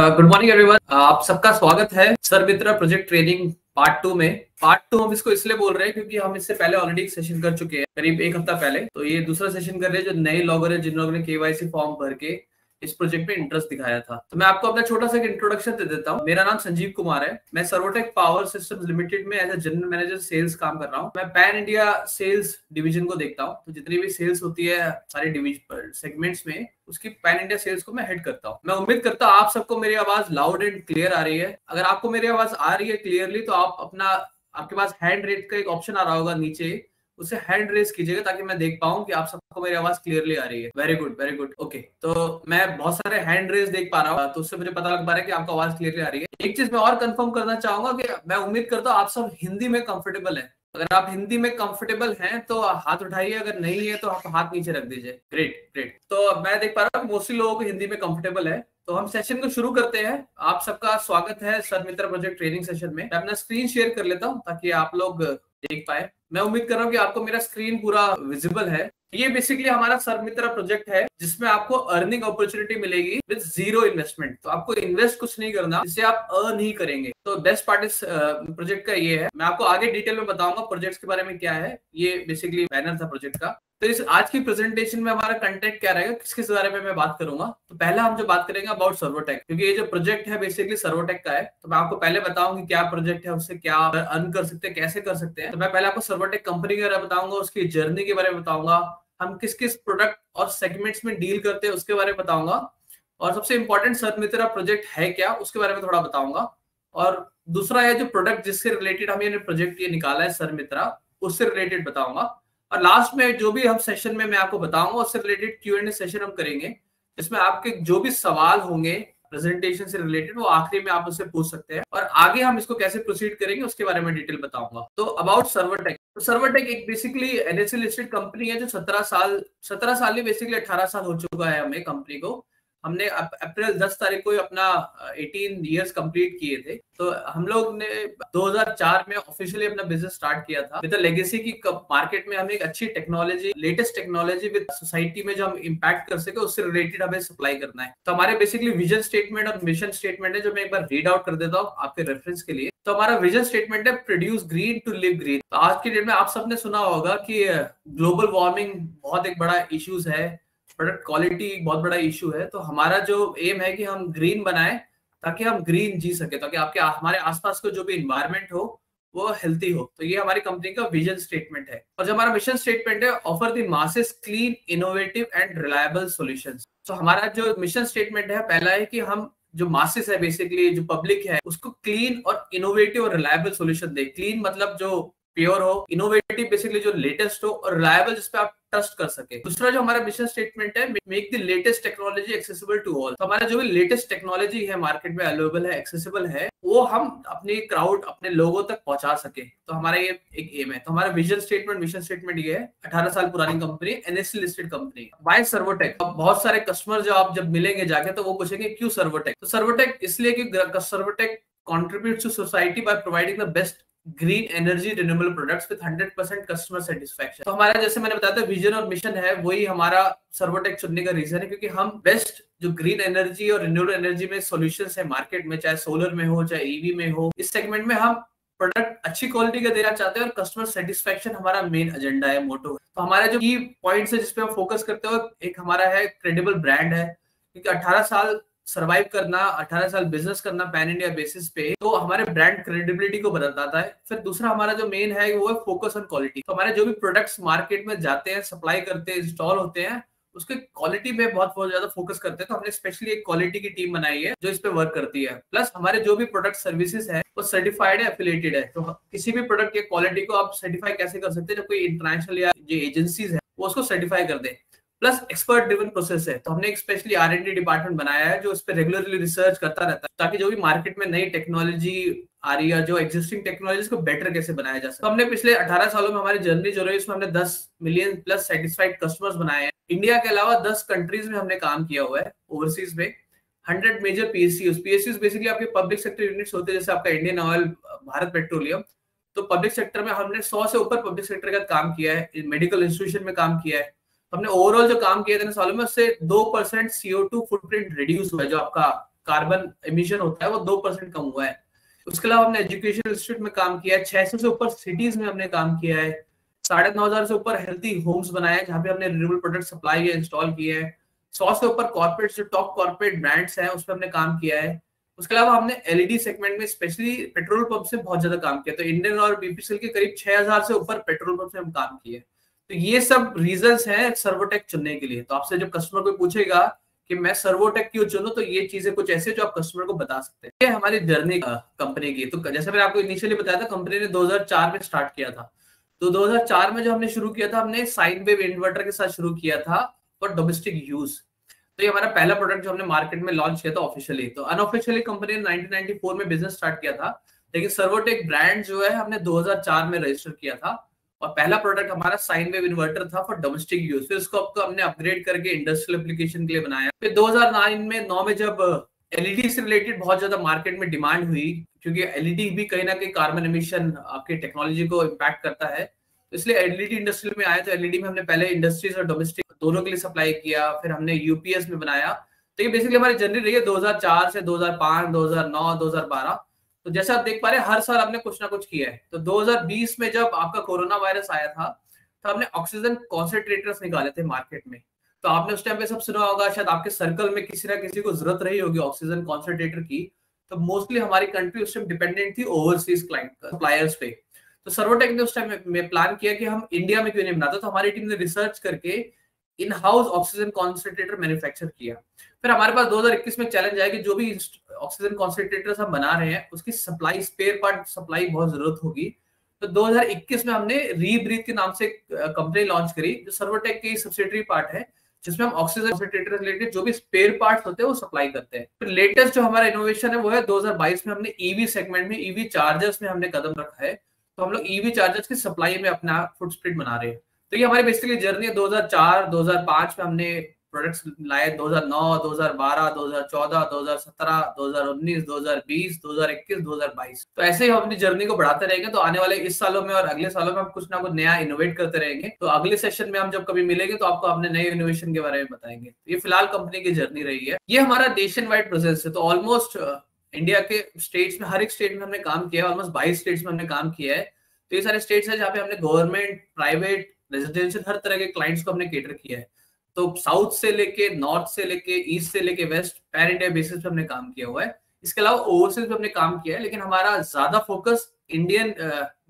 Good morning everyone आप सबका स्वागत है Sar Mitra project training part two में। पार्ट टू हम इसको इसलिए बोल रहे हैं क्योंकि हम इससे पहले ऑलरेडी एक सेशन कर चुके हैं, करीब एक हफ़्ता पहले। तो ये दूसरा सेशन कर रहे हैं जो नए लॉगर है जिन लोगों ने केवाईसी फॉर्म भर के इस प्रोजेक्ट में इंटरेस्ट दिखाया था। तो मैं आपको अपना छोटा सा इंट्रोडक्शन दे देता हूँ। मेरा नाम संजीव कुमार है। मैं सर्वोटेक पावर सिस्टम लिमिटेड में as a general manager sales काम कर रहा हूँ। मैं पैन इंडिया सेल्स डिवीज़न को देखता हूँ। तो जितनी भी सेल्स होती है सारे डिविजन सेगमेंट्स में, उसकी पैन इंडिया सेल्स को मैं हेड करता हूँ। मैं उम्मीद करता हूँ आप सबको मेरी आवाज़ लाउड एंड क्लियर आ रही है। अगर आपको मेरी आवाज़ आ रही है क्लियरली तो आप अपना, आपके पास हैंड रेट का एक ऑप्शन आ रहा होगा नीचे। उसे हैंड रेस कीजिएगा ताकि मैं देख पाऊँ कि आप सबको मेरी आवाज़ क्लियरली आ रही है। Very good very good okay तो मैं बहुत सारे हैंड रेस देख पा रहा हूँ तो उससे मुझे पता लग पा रहा है कि आपको आवाज़ क्लियरली आ रही है। एक चीज़ मैं और कंफर्म करना चाहूँगा कि मैं उम्मीद करता हूँ आप सब हिंदी में कंफर्टेबल है। अगर आप हिंदी में कंफर्टेबल हैं तो हाथ उठाइए, अगर नहीं है तो आप हाथ नीचे रख दीजिए। ग्रेट ग्रेट तो मैं देख पा रहा हूँ मोस्टली लोगों को हिंदी में कंफर्टेबल है। तो हम सेशन को शुरू करते हैं। आप सबका स्वागत है Sar Mitra project training session में। मैं अपना स्क्रीन शेयर कर लेता हूँ ताकि आप लोग देख पाए। मैं उम्मीद कर रहा हूँ कि आपको मेरा स्क्रीन पूरा विजिबल है। ये बेसिकली हमारा सरमित्रा प्रोजेक्ट है, जिसमें आपको अर्निंग अपॉर्चुनिटी मिलेगी विद ज़ीरो इन्वेस्टमेंट तो आपको इन्वेस्ट कुछ नहीं करना जिससे आप अर्न ही करेंगे। तो बेस्ट पार्ट इस प्रोजेक्ट का ये है। मैं आपको आगे डिटेल में बताऊँगा प्रोजेक्ट के बारे में क्या है। ये बेसिकली बैनर था प्रोजेक्ट का। तो इस आज की प्रेजेंटेशन में हमारा कंटेंट क्या रहेगा किस किस बारे में मैं बात करूँगा। तो पहला हम जो बात करेंगे अबाउट सर्वोटेक क्योंकि ये जो प्रोजेक्ट है बेसिकली सर्वोटेक का है। तो मैं आपको पहले बताऊँगी क्या प्रोजेक्ट है, उससे क्या अर्न कर सकते हैं, कैसे कर सकते हैं। तो मैं पहले आपको सर्वोटेक कंपनी के बारे में बताऊँगा, उसकी जर्नी के बारे में बताऊँगा। हम किस किस प्रोडक्ट और सेगमेंट्स में डील करते हैं, उसके बारे में बताऊँगा। और सबसे इंपॉर्टेंट सर्मित्रा प्रोजेक्ट है क्या, उसके बारे में थोड़ा बताऊँगा। और दूसरा है जो प्रोडक्ट जिससे रिलेटेड हम ये प्रोजेक्ट ये निकाला है सर्मित्रा उससे रिलेटेड बताऊँगा। और लास्ट में जो भी हम सेशन में मैं आपको बताऊँगा, उससे रिलेटेड क्यू एंड सेशन हम करेंगे, जिसमें आपके जो भी सवाल होंगे प्रेजेंटेशन से रिलेटेड वो आखिरी में आप उससे पूछ सकते हैं। और आगे हम इसको कैसे प्रोसीड करेंगे, उसके बारे में डिटेल बताऊँगा। तो अबाउट सर्वरटेक तो सर्वरटेक एक बेसिकली एनएससी लिस्टेड कंपनी है जो 17 साल 17 साल नहीं बेसिकली 18 साल हो चुका है हमें कंपनी को। हमने अप्रैल 10 तारीख को अपना 18 इयर्स कंप्लीट किए थे। तो हम लोग ने 2004 में ऑफिशियली अपना बिज़नेस स्टार्ट किया था। विद लेगेसी की मार्केट में हमें एक अच्छी technology latest technology with society में जो हम इम्पैक्ट कर सके, उससे रिलेटेड हमें सप्लाई करना है। तो हमारे बेसिकली विजन स्टेटमेंट और मिशन स्टेटमेंट है जो मैं एक बार रीड आउट कर देता हूँ आपके रेफरेंस के लिए। तो हमारा विजन स्टेटमेंट है produce green to live green आज के डेट में आप सबने सुना होगा कि ग्लोबल वार्मिंग बहुत एक बड़ा इश्यूज़ है। प्रोडक्ट क्वालिटी एक बहुत बड़ा इशू है। तो हमारा जो एम है कि हम ग्रीन बनाए ताकि हम ग्रीन जी सके, ताकि आपके हमारे आसपास का जो भी इन्वायरमेंट हो, वो हेल्थी हो। तो ये हमारी कंपनी का विजन स्टेटमेंट है। और जो हमारा मिशन स्टेटमेंट है offer the masses clean innovative and reliable solution तो हमारा जो मिशन स्टेटमेंट है, पहला है कि हम जो मासेस है बेसिकली जो पब्लिक है, उसको क्लीन और इनोवेटिव और रिलायबल सोल्यूशन दे। क्लीन मतलब जो प्योर हो इनोवेटिव बेसिकली जो लेटेस्ट हो और रिलायबल जिसपे आप ट्रस्ट कर सके। दूसरा जो हमारा मिशन स्टेटमेंट है make the latest technology accessible to all तो हमारा जो भी लेटेस्ट टेक्नोलॉजी है मार्केट में अवेलेबल है एक्सेसिबल है, वो हम अपने क्राउड अपने लोगों तक पहुँचा सके। तो हमारा ये एक एम है। तो हमारा विजन स्टेटमेंट मिशन स्टेटमेंट ये है, अठारह साल पुरानी company NSC listed company by Servotech बहुत सारे कस्टमर जो आप जब मिलेंगे जाके तो वो पूछेंगे, क्यों सर्वोटेक तो सर्वोटेक इसलिए कि Servotech contributes to society by providing the best green energy renewable products with 100% customer satisfaction तो हमारा जैसे मैंने बताया था विजन और मिशन है, वही हमारा सर्वोटेक चुनने का रीजन है, क्योंकि हम बेस्ट जो ग्रीन एनर्जी और रिन्यूएबल एनर्जी में सॉल्यूशंस है मार्केट में, चाहे सोलर में हो, चाहे ईवी में हो, इस सेगमेंट में हम प्रोडक्ट अच्छी क्वालिटी का देना चाहते हैं और कस्टमर सेटिस्फेक्शन हमारा मेन एजेंडा है मोटो तो हमारे जो की पॉइंट्स है जिसपे हम फोकस करते हो एक हमारा है क्रेडिबल ब्रांड है, क्योंकि 18 साल सरवाइव करना 18 साल बिज़नेस करना पैन इंडिया बेसिस पे तो हमारे ब्रांड क्रेडिबिलिटी को बताता है फिर दूसरा हमारा जो मेन है, वो है फोकस ऑन क्वालिटी तो हमारे जो भी प्रोडक्ट्स मार्केट में जाते हैं सप्लाई करते हैं इंस्टॉल होते हैं, उसके क्वालिटी पे बहुत बहुत ज़्यादा फोकस करते हैं। तो हमने स्पेशली एक क्वालिटी की टीम बनाई है, जो इस पे वर्क करती है। प्लस हमारे जो भी प्रोडक्ट सर्विसेज़ है, वो सर्टिफाइड है एफिलेटेड है। तो किसी भी प्रोडक्ट की क्वालिटी को आप सर्टिफाई कैसे कर सकते हैं? जब कोई इंटरनेशनल या जो एजेंसीज है, वो उसको सर्टिफाई कर दे। प्लस एक्सपर्ट ड्रिवन प्रोसेस है। तो हमने एक specially R N D department बनाया है, जो इस पर रेगुलरली रिसर्च करता रहता है, ताकि जो भी मार्केट में नई टेक्नोलॉजी आ रही है, जो एक्जिस्टिंग टेक्नोलॉजी को बेटर कैसे बनाया जा सकता तो हमने पिछले 18 सालों में हमारी जर्नी जो रही, उसमें हमने 10 मिलियन प्लस सेटिस्फाइड कस्टमर्स बनाए हैं। इंडिया के अलावा 10 कंट्रीज़ में हमने काम किया हुआ है ओवरसीज में। Hundred major PSC PSC basically आपके पब्लिक सेक्टर यूनिट्स होते हैं, जैसे आपका इंडियन ऑयल भारत पेट्रोलियम तो पब्लिक सेक्टर में हमने सौ से ऊपर पब्लिक सेक्टर का काम किया है मेडिकल इंस्टीट्यूशन में काम किया है। हमने ओवरऑल जो काम किया था सालों में, उससे दो percent CO two footprint reduce हुआ है, जो आपका कार्बन एमिशन होता है, वो दो परसेंट कम हुआ है। उसके अलावा हमने एजुकेशन इंस्टीट्यूट में काम किया है, छह सौ से ऊपर सिटीज़ में हमने काम किया है, साढ़े नौ हज़ार से ऊपर हेल्थी होम्स बनाए हैं, जहाँ पे हमने रिन्यूएबल प्रोडक्ट सप्लाई या इंस्टॉल किए हैं। सौ से ऊपर कॉर्पोरेट जो टॉप कॉर्पोरेट ब्रांड्स हैं, उस पर हमने काम किया है। उसके अलावा हमने एलईडी सेगमेंट में स्पेशली पेट्रोल पंप से बहुत ज़्यादा काम किया तो इंडियन और बीपीसीएल के करीब छह हज़ार से ऊपर पेट्रोल पंप से हम काम किए तो ये सब रीजन है सर्वोटेक चुनने के लिए। तो आपसे जब कस्टमर को पूछेगा कि मैं सर्वोटेक क्यों चुनूं तो ये चीज़ें कुछ ऐसे जो आप कस्टमर को बता सकते हैं। ये हमारी जर्नी कंपनी की। तो जैसे मैंने आपको इनिशियली बताया था कंपनी ने 2004 में स्टार्ट किया था। तो 2004 में जो हमने शुरू किया था, हमने साइन वेव इन्वर्टर के साथ शुरू किया था फॉर डोमेस्टिक यूज़ तो ये हमारा पहला प्रोडक्ट जो हमने मार्केट में लॉन्च किया था ऑफिशियली तो अनऑफिशियली कंपनी ने 1994 में बिज़नेस स्टार्ट किया था। लेकिन सर्वोटेक ब्रांड जो है, हमने 2004 में रजिस्टर किया था। और पहला प्रोडक्ट हमारा साइन वेव इन्वर्टर था फॉर डोमेस्टिक यूज़ फिर उसको हमने अपग्रेड करके इंडस्ट्रियल एप्लीकेशन के लिए बनाया। फिर 2009 में नौ में जब एलईडी से रिलेटेड बहुत ज़्यादा मार्केट में डिमांड हुई, क्योंकि एलईडी भी कहीं ना कहीं कार्बन एमिशन आपके टेक्नोलॉजी को इम्पैक्ट करता है। तो इसलिए एलईडी इंडस्ट्री में आया तो एलईडी में हमने पहले इंडस्ट्रीज़ और डोमेस्टिक दोनों के लिए सप्लाई किया, फिर हमने यूपीएस में बनाया। तो ये बेसिकली हमारी जर्नी रही है 2004 से 2005 2009 2012 तो जैसा आप देख पा रहे हैं, हर साल आपने कुछ ना कुछ किया है। तो 2020 में जब आपका कोरोना वायरस आया था तो हमने ऑक्सीजन कॉन्सेंट्रेटर्स निकाले थे मार्केट में। तो आपने उस टाइम पे सब सुना होगा, शायद आपके सर्कल में किसी ना किसी को ज़रूरत रही होगी ऑक्सीजन कॉन्सेंट्रेटर की। तो मोस्टली हमारी कंट्री उस टाइम डिपेंडेंट थी ओवरसीज क्लाइंट सप्लायर्स पे। तो सर्वोटेक ने उस टाइम में प्लान किया कि हम इंडिया में क्यों नहीं बनाते? तो हमारी टीम ने रिसर्च करके in house oxygen concentrator manufacture किया। फिर हमारे पास 2021 में चैलेंज आया कि जो भी ऑक्सीजन कॉन्सेंट्रेटर हम बना रहे हैं, उसकी सप्लाई स्पेयर पार्ट सप्लाई बहुत ज़रूरत होगी। तो 2021 में हमने रीब्रीथ के नाम से कंपनी लॉन्च करी, जो सर्वोटेक की सब्सिडरी पार्ट है, जिसमें हम ऑक्सीजन कॉन्सेंट्रेटर रिलेटेड जो भी स्पेयर पार्ट्स होते हैं, वो सप्लाई करते हैं। फिर लेटेस्ट जो हमारा इनोवेशन है, वो है 2022 में हमने ईवी e सेगमेंट में ईवी e चार्जर्स में हमने कदम रखा है। तो हम लोग ईवी चार्जर्स की सप्लाई में अपना फुट स्प्रिट बना रहे हैं। तो ये हमारी बेसिकली जर्नी है। 2004 2005 में हमने प्रोडक्ट्स लाए 2009 2012 2014 2017 2019 2020 2021 2022 तो ऐसे ही हम अपनी जर्नी को बढ़ाते रहेंगे तो आने वाले इस सालों में और अगले सालों में हम कुछ ना कुछ नया इनोवेट करते रहेंगे। तो अगले सेशन में हम जब कभी मिलेंगे तो आपको अपने नए इनोवेशन के बारे में बताएँगे। तो ये फ़िलहाल कंपनी की जर्नी रही है। ये हमारा नेशन वाइड प्रोसेस है तो ऑलमोस्ट इंडिया uh, के स्टेट्स में हर एक स्टेट में हमने काम किया है ऑलमोस्ट बाईस स्टेट्स में हमने काम किया है। तो ये सारे स्टेट्स है जहाँ पे हमने गवर्नमेंट प्राइवेट रेजिडेंशियल हर तरह के क्लाइंट्स को हमने केटर किया है। तो साउथ से लेके नॉर्थ से लेके ईस्ट से लेके वेस्ट पैर इंडिया बेसिस पे हमने काम किया हुआ है। इसके अलावा ओवरसीज पे हमने काम किया है, लेकिन हमारा ज़्यादा फोकस इंडियन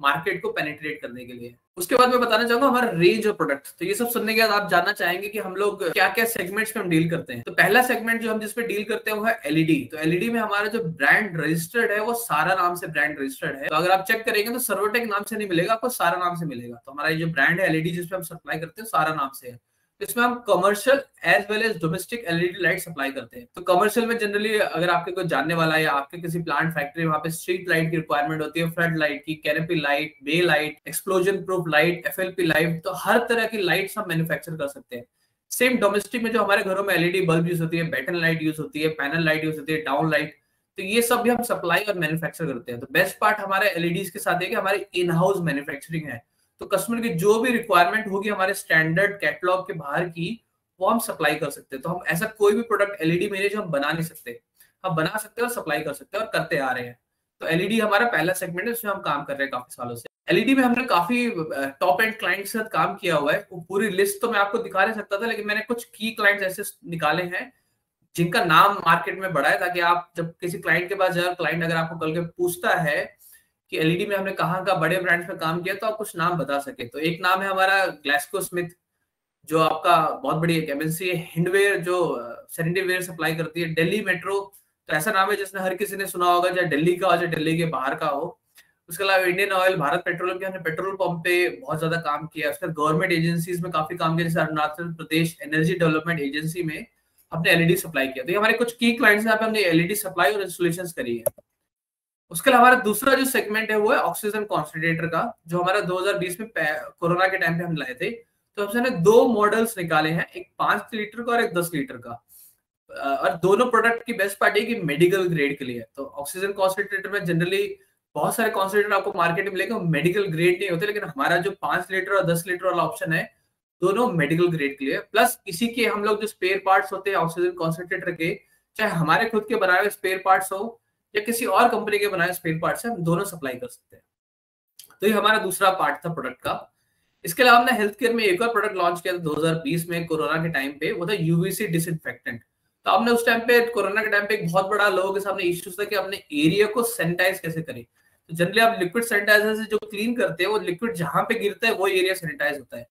मार्केट को पेनिट्रेट करने के लिए उसके बाद मैं बताना चाहूँगा हमारा रेंज ऑफ़ प्रोडक्ट तो ये सब सुनने के बाद आप जानना चाहेंगे कि हम लोग क्या क्या सेगमेंट्स पे हम डील करते हैं। तो पहला सेगमेंट जो हम जिसपे डील करते हैं वो है एलईडी तो एलईडी में हमारा जो ब्रांड रजिस्टर्ड है, वो सारा नाम से ब्रांड रजिस्टर्ड है। तो अगर आप चेक करेंगे तो सर्वोटेक नाम से नहीं मिलेगा, आपको सारा नाम से मिलेगा। तो हमारा जो ब्रांड है एलईडी जिसपे हम सप्लाई करते हैं, सारा नाम से है। इसमें हम commercial as well as domestic LED light supply करते हैं। तो कमर्शियल में जनरली अगर आपके कोई जानने वाला है या आपके किसी प्लांट फैक्ट्री वहाँ पे स्ट्रीट लाइट की रिक्वायरमेंट होती है फ्लड लाइट की canopy light bay light explosion proof light FLP light तो हर तरह की लाइट हम मैन्युफैक्चर कर सकते हैं। सेम डोमेस्टिक में जो हमारे घरों में एलईडी बल्ब यूज़ होती है बैटन लाइट यूज़ होती है पैनल लाइट यूज़ होती है डाउन लाइट तो ये सब भी हम सप्लाई और मैन्युफैक्चर करते हैं। तो बेस्ट पार्ट हमारे एलईडीज के साथ है कि हमारी इन हाउस मैन्युफैक्चरिंग है। तो कस्टमर की जो भी रिक्वायरमेंट होगी हमारे स्टैंडर्ड कैटलॉग के बाहर की, वो हम सप्लाई कर सकते हैं। तो हम ऐसा कोई भी प्रोडक्ट एलईडी में जो हम बना नहीं सकते। हम बना सकते हैं और सप्लाई कर सकते हैं और करते आ रहे हैं। तो एलईडी हमारा पहला सेगमेंट है उसमें हम काम कर रहे हैं काफ़ी सालों से। एलईडी में हमने काफ़ी टॉप एंड क्लाइंट के साथ काम किया हुआ है। वो पूरी लिस्ट तो मैं आपको दिखा नहीं सकता था, लेकिन मैंने कुछ की क्लाइंट्स ऐसे निकाले हैं, जिनका नाम मार्केट में बढ़ा है, ताकि आप जब किसी क्लाइंट के पास जाए क्लाइंट अगर आपको कल के पूछता है कि एलईडी में हमने कहाँ का बड़े ब्रांड्स में काम किया तो आप कुछ नाम बता सके। तो एक नाम है हमारा ग्लास्को स्मिथ जो आपका बहुत बड़ी एक एमएनसी है। हिंडवेयर जो सैनिटरी वेयर सप्लाई करती है दिल्ली मेट्रो तो ऐसा नाम है जिसने हर किसी ने सुना होगा, चाहे दिल्ली का हो, चाहे दिल्ली के बाहर का हो। उसके अलावा इंडियन ऑयल भारत पेट्रोलियम के हमने पेट्रोल पंप पे बहुत ज़्यादा काम किया उसके गवर्नमेंट एजेंसीज में काफ़ी काम किया, जैसे Arunachal Pradesh energy development agency में हमने एलईडी सप्लाई किया। तो ये हमारे कुछ की क्लाइंट्स यहाँ पे हमने एलईडी सप्लाई और इंस्टॉलेशन करी है। उसके अलावा हमारा दूसरा जो सेगमेंट है, वो है ऑक्सीजन कॉन्सेंट्रेटर का, जो हमारा 2020 में कोरोना के टाइम पे हम लाए थे। तो हमने दो मॉडल्स निकाले हैं, एक पाँच लीटर का और एक दस लीटर का। और दोनों प्रोडक्ट की बेस्ट पार्ट है कि मेडिकल ग्रेड के लिए। तो ऑक्सीजन कॉन्सेंट्रेटर में जनरली बहुत सारे कॉन्सेंट्रेटर आपको मार्केट में मिलेंगे मेडिकल ग्रेड नहीं होते, लेकिन हमारा जो पाँच लीटर और दस लीटर वाला ऑप्शन है, दोनों मेडिकल ग्रेड के लिए। प्लस इसी के हम लोग जो स्पेयर पार्ट्स होते हैं ऑक्सीजन कॉन्सेंट्रेटर के, चाहे हमारे खुद के बनाए हुए स्पेयर पार्ट्स हो या किसी और कंपनी के बनाए स्पेयर पार्ट्स हम दोनों सप्लाई कर सकते हैं। तो ये हमारा दूसरा पार्ट था प्रोडक्ट का। इसके अलावा हमने हेल्थ केयर में एक और प्रोडक्ट लॉन्च किया था 2020 में, कोरोना के टाइम पे, वो था यूवीसी डिसइंफेक्टेंट तो हमने उस टाइम पे, कोरोना के टाइम पे एक बहुत बड़ा लोगों के सामने इश्यूज़ था कि हमने एरिया को सैनिटाइज कैसे करें। तो जनरली आप लिक्विड सैनिटाइजर से जो क्लीन करते हैं, वो लिक्विड जहाँ पे गिरता है, वो एरिया सैनिटाइज होता है।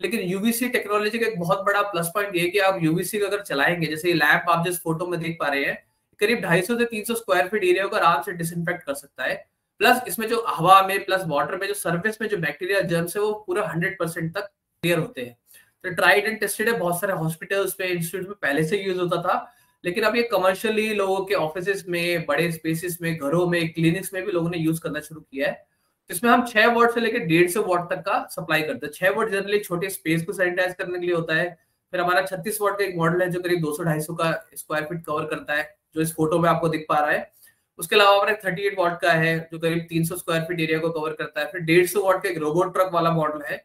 लेकिन यूवीसी टेक्नोलॉजी का एक बहुत बड़ा प्लस पॉइंट ये कि आप यूवीसी का अगर चलाएँगे, जैसे लैंप आप जिस फ़ोटो में देख पा रहे हैं करीब 250 से 300 स्क्वायर फीट एरिया को आराम से डिसइंफेक्ट कर सकता है। प्लस इसमें जो हवा में प्लस वाटर में, जो सर्फेस में जो बैक्टीरिया जर्म्स है, वो पूरा हंड्रेड परसेंट तक क्लियर होते हैं। तो ट्राइड एंड टेस्टेड है, बहुत सारे हॉस्पिटल्स में इंस्टीट्यूट में पहले से यूज़ होता था। लेकिन अब ये कमर्शियली लोगों के ऑफ़िस में, बड़े स्पेसिस में, घरों में क्लिनिक्स में भी लोगों ने यूज़ करना शुरू किया है। इसमें हम छह वॉट से लेकर डेढ़ सौ वॉट तक का सप्लाई करते हैं। छह वॉट जनरली छोटे स्पेस को सैनिटाइज करने के लिए होता है। फिर हमारा छत्तीस वॉट का एक मॉडल है, जो करीब दो सौ ढाई सौ का स्क्वायर फीट कवर करता है। जो इस फ़ोटो में आपको दिख पा रहा है, उसके अलावा थर्टी एट वॉट का है, जो करीब तीन सौ स्क्वायर फीट एरिया को कवर करता है। फिर डेढ़ सौ वॉट का एक रोबोट ट्रक वाला मॉडल है,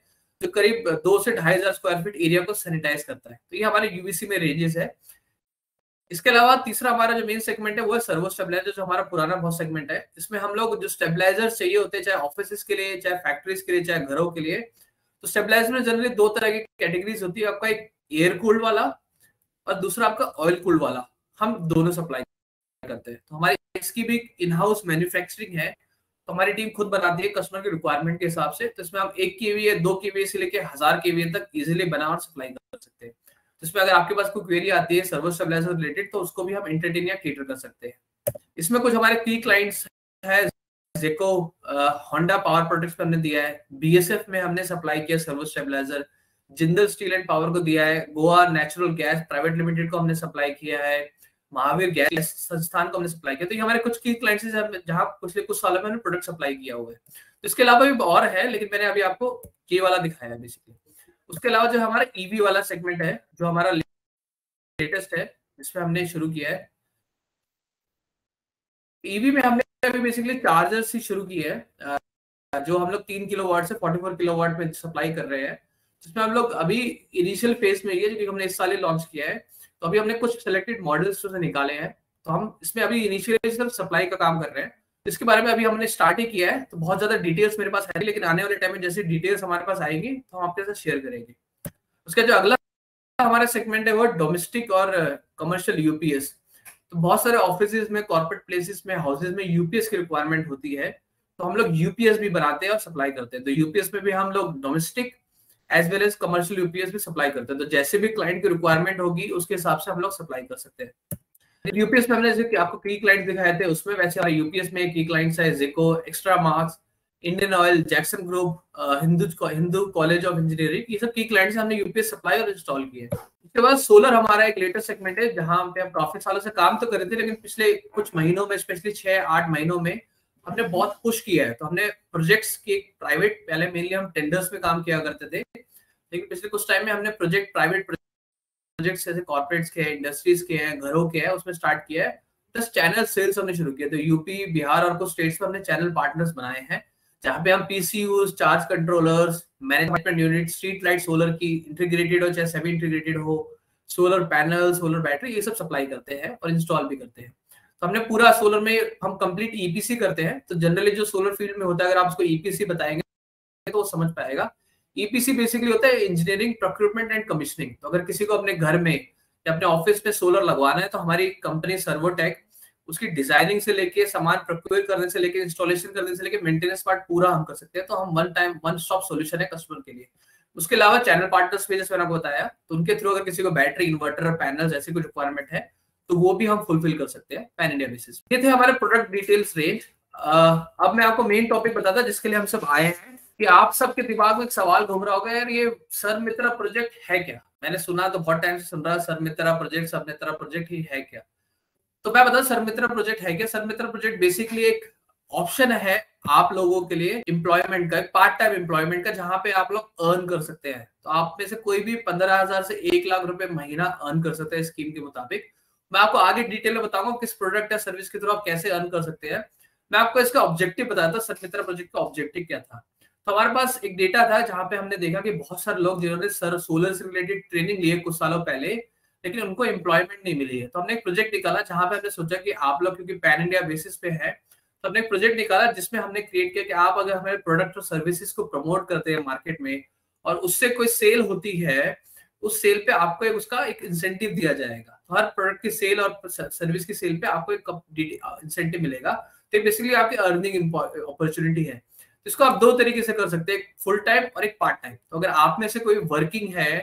जो करीब दो से ढाई हज़ार स्क्वायर फीट एरिया को सैनिटाइज करता है। तो ये हमारे यूवीसी में रेंजेस है। इसके अलावा तीसरा हमारा जो मेन सेगमेंट है, वो है सर्वो स्टेबलाइजर जो हमारा पुराना बहुत सेगमेंट है। इसमें हम लोग जो स्टेबलाइजर चाहिए होते हैं, चाहे ऑफ़िस के लिए, चाहे फैक्ट्रीज के लिए, चाहे घरों के लिए तो स्टेबलाइजर में जनरली दो तरह की कैटेगरीज होती है। आपका एक एयर कूल्ड वाला और दूसरा आपका ऑयल कूल्ड वाला। हम दोनों सप्लाई करते हैं। तो हमारी इसकी भी इन हाउस मैन्युफैक्चरिंग है तो हमारी टीम खुद बनाती है कस्टमर के रिक्वायरमेंट के हिसाब से तो इसमें हम एक के वी दो के वी से लेकर हज़ार के वी तक इजिली बना और सप्लाई कर सकते हैं। जिसमें अगर आपके पास कोई क्वेरी आती है सर्वर स्टेबलाइजर रिलेटेड तो उसको भी हम एंटरटेन या केटर कर सकते हैं। इसमें कुछ हमारे की क्लाइंट्स है जेको होंडा पावर प्रोडक्ट्स पे हमने दिया है बीएसएफ में हमने सप्लाई किया server stabiliser Jindal steel and power को दिया है Goa natural gas private limited को हमने सप्लाई किया है महावीर गैस संस्थान को हमने सप्लाई किया। तो ये हमारे कुछ की क्लाइंट्स हैं, जहाँ पिछले कुछ सालों में हमने प्रोडक्ट सप्लाई किया हुआ है। तो इसके अलावा भी और है, लेकिन मैंने अभी आपको के वाला दिखाया है बेसिकली उसके अलावा जो हमारा ईवी e वाला सेगमेंट है, जो हमारा लेटेस्ट है, जिसमें हमने शुरू किया है। ईवी e में हमने अभी बेसिकली चार्जर्स ही शुरू की है जो हम लोग तीन किलो वाट से फोर्टी फोर किलो वाट में सप्लाई कर रहे हैं। जिसमें हम लोग अभी इनिशियल फ़ेज़ में ही है, जो कि हमने इस साल ही लॉन्च किया है। तो अभी हमने कुछ सिलेक्टेड मॉडल्स से निकाले हैं। तो हम इसमें अभी इनिशियल सप्लाई का काम कर रहे हैं। इसके बारे में अभी हमने स्टार्ट ही किया है तो बहुत ज़्यादा डिटेल्स मेरे पास है, लेकिन आने वाले टाइम में जैसे डिटेल्स हमारे पास आएँगी तो हम आपके साथ शेयर करेंगे। उसका जो अगला हमारा सेगमेंट है, वो डोमेस्टिक और कमर्शियल यूपीएस तो बहुत सारे ऑफ़िस में कॉर्पोरेट प्लेसेस में हाउसेज में यूपीएस की रिक्वायरमेंट होती है। तो हम लोग यूपीएस भी बनाते हैं और सप्लाई करते हैं। तो यूपीएस में भी हम लोग domestic as well as commercial UPS भी सप्लाई करते हैं। तो जैसे भी क्लाइंट की रिक्वायरमेंट होगी, उसके हिसाब से हम लोग सप्लाई कर सकते हैं। यूपीएस में हमने जैसे आपको की क्लाइंट दिखाए थे, उसमें वैसे यूपीएस में की क्लाइंट्स है जिको Extramarks Indian Oil Jackson group Hindu Hindu college of engineering ये सब की क्लाइंट्स हमने यूपीएस सप्लाई और इंस्टॉल किए उसके बाद सोलर हमारा एक लेटेस्ट सेगमेंट है, जहाँ पे हम काफ़ी सालों से काम तो कर रहे थे, लेकिन पिछले कुछ महीनों में स्पेशली छह, आठ महीनों में हमने बहुत पुश किया है। तो हमने प्रोजेक्ट्स के प्राइवेट पहले मेनली हम टेंडर्स में काम किया करते थे। लेकिन पिछले कुछ टाइम में हमने प्रोजेक्ट प्राइवेट प्रोजेक्ट्स जैसे कॉर्पोरेट्स के हैं इंडस्ट्रीज़ के हैं, घरों के हैं, उसमें स्टार्ट किया है। प्लस चैनल सेल्स हमने शुरू किया तो यूपी बिहार और कुछ स्टेट्स में हमने चैनल पार्टनर्स बनाए हैं, जहाँ पे हम PCUs charge controllers management unit street light solar की इंटीग्रेटेड हो, चाहे सेमी इंटीग्रेटेड हो सोलर पैनल सोलर बैटरी ये सब सप्लाई करते हैं और इंस्टॉल भी करते हैं। तो हमने पूरा सोलर में, हम कंप्लीट ईपीसी करते हैं तो जनरली जो सोलर फ़ील्ड में होता है, अगर आप उसको ईपीसी बताएँगे तो वो समझ पाएगा। ईपीसी e बेसिकली होता है इंजीनियरिंग प्रोक्यूरमेंट एंड कमिश्निंग तो अगर किसी को अपने घर में या अपने ऑफ़िस में सोलर लगवाना है तो हमारी कंपनी सर्वोटेक उसकी डिज़ाइनिंग से लेके, सामान प्रोक्योर करने से लेके इंस्टॉलेशन करने से लेके मेंटेनेंस पार्ट पूरा हम कर सकते हैं। तो हम one time one stop solution है कस्टमर के लिए। उसके अलावा चैनल पार्टनर्स पे, जैसे मैंने आपको बताया तो उनके थ्रू अगर किसी को बैटरी इन्वर्टर पैनल ऐसी कोई रिक्वायरमेंट है तो वो भी हम फुलफिल कर सकते हैं पैन इंडिया बेसिस ये थे हमारे प्रोडक्ट डिटेल्स रेंज अब मैं आपको मेन टॉपिक बताता, जिसके लिए हम सब आए हैं, कि आप सबके दिमाग में एक सवाल घूम रहा होगा, यार, ये सर मित्रा प्रोजेक्ट है क्या? मैंने सुना तो बहुत टाइम से सुन रहा, सर मित्रा प्रोजेक्ट सर मित्रा प्रोजेक्ट ही है क्या? तो मैं बता सर मित्रा प्रोजेक्ट है क्या? सर मित्रा प्रोजेक्ट बेसिकली एक ऑप्शन है आप लोगों के लिए एम्प्लॉयमेंट का पार्ट टाइम एम्प्लॉयमेंट का, जहाँ पे आप लोग अर्न कर सकते हैं। तो आप में से कोई भी पंद्रह हज़ार से एक लाख रुपए महीना अर्न कर सकते हैं स्कीम के मुताबिक। मैं आपको आगे डिटेल में बताऊँगा किस प्रोडक्ट या सर्विस के थ्रू आप कैसे अर्न कर सकते हैं। मैं आपको इसका ऑब्जेक्टिव बताया था सर प्रोजेक्ट का ऑब्जेक्टिव क्या था। तो हमारे पास एक डेटा था जहाँ पे हमने देखा कि बहुत सारे लोग जिन्होंने सर सोलर से रिलेटेड ट्रेनिंग लिए कुछ सालों पहले, लेकिन उनको एम्प्लॉयमेंट नहीं मिली है। तो हमने एक प्रोजेक्ट निकाला जहाँ पे हमने सोचा कि आप लोग क्योंकि पैन इंडिया बेसिस पे है तो हमने एक प्रोजेक्ट निकाला जिसमें हमने क्रिएट किया कि आप अगर हमारे प्रोडक्ट और सर्विसेज़ को प्रमोट करते हैं मार्केट में और उससे कोई सेल होती है, उस सेल पे आपको एक उसका एक इंसेंटिव दिया जाएगा। हर प्रोडक्ट की सेल और सर्विस की सेल पे आपको एक इंसेंटिव मिलेगा। तो बेसिकली आपकी अर्निंग अपॉर्चुनिटी है। तो इसको आप दो तरीके से कर सकते हैं फुल टाइम और एक पार्ट टाइम तो अगर आप में से कोई वर्किंग है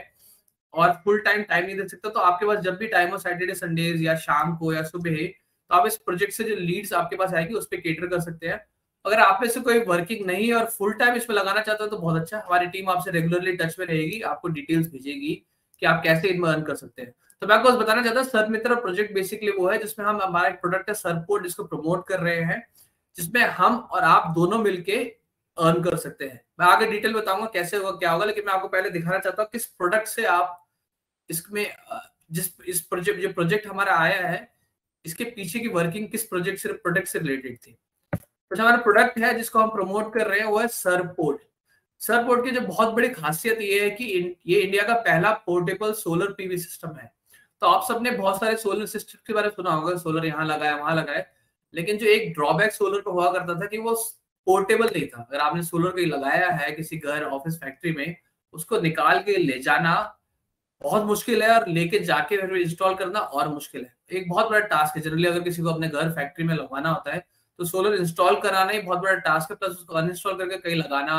और फुल टाइम टाइम नहीं दे सकता तो आपके पास जब भी टाइम हो सैटरडे संडे या शाम को या सुबह तो आप इस प्रोजेक्ट से जो लीड्स आपके पास आएगी, उस पर केटर कर सकते हैं। अगर आप में से कोई वर्किंग नहीं है और फुल टाइम इसमें लगाना चाहते हो तो बहुत अच्छा। हमारी टीम आपसे रेगुलरली टच में रहेगी, आपको डिटेल्स भेजेगी कि आप कैसे इनमें अर्न कर सकते हैं। तो मैं आपको बताना चाहता हूँ, सर मित्र प्रोजेक्ट बेसिकली वो है जिसमें हम, हमारा एक प्रोडक्ट है सरपोर्ट जिसको प्रमोट कर रहे हैं, जिसमें हम और आप दोनों मिलके अर्न कर सकते हैं। मैं आगे डिटेल बताऊँगा कैसे होगा, क्या होगा, लेकिन मैं आपको पहले दिखाना चाहता हूँ किस प्रोडक्ट से आप इसमें जिस, इस प्रोजेक्ट जो प्रोजेक्ट हमारा आया है, इसके पीछे की वर्किंग किस प्रोजेक्ट से प्रोडक्ट से रिलेटेड थी। तो हमारा प्रोडक्ट है जिसको हम प्रमोट कर रहे हैं, वो है सरपोर्ट सरपोर्ट की जो बहुत बड़ी खासियत ये है कि ये इंडिया का पहला पोर्टेबल सोलर पीवी सिस्टम है। तो आप सबने बहुत सारे सोलर सिस्टम के बारे में सुना होगा सोलर यहाँ लगाया, वहाँ लगाया। लेकिन जो एक ड्रॉबैक सोलर पे हुआ करता था कि वो पोर्टेबल नहीं था। अगर आपने सोलर कहीं लगाया है किसी घर ऑफ़िस फैक्ट्री में, उसको निकाल के ले जाना बहुत मुश्किल है और लेके जाके फिर इंस्टॉल करना और मुश्किल है। एक बहुत बड़ा टास्क है। जनरली अगर किसी को अपने घर फैक्ट्री में लगवाना होता है तो सोलर इंस्टॉल कराना ही बहुत बड़ा टास्क है प्लस उसको अनइंस्टॉल करके कहीं लगाना,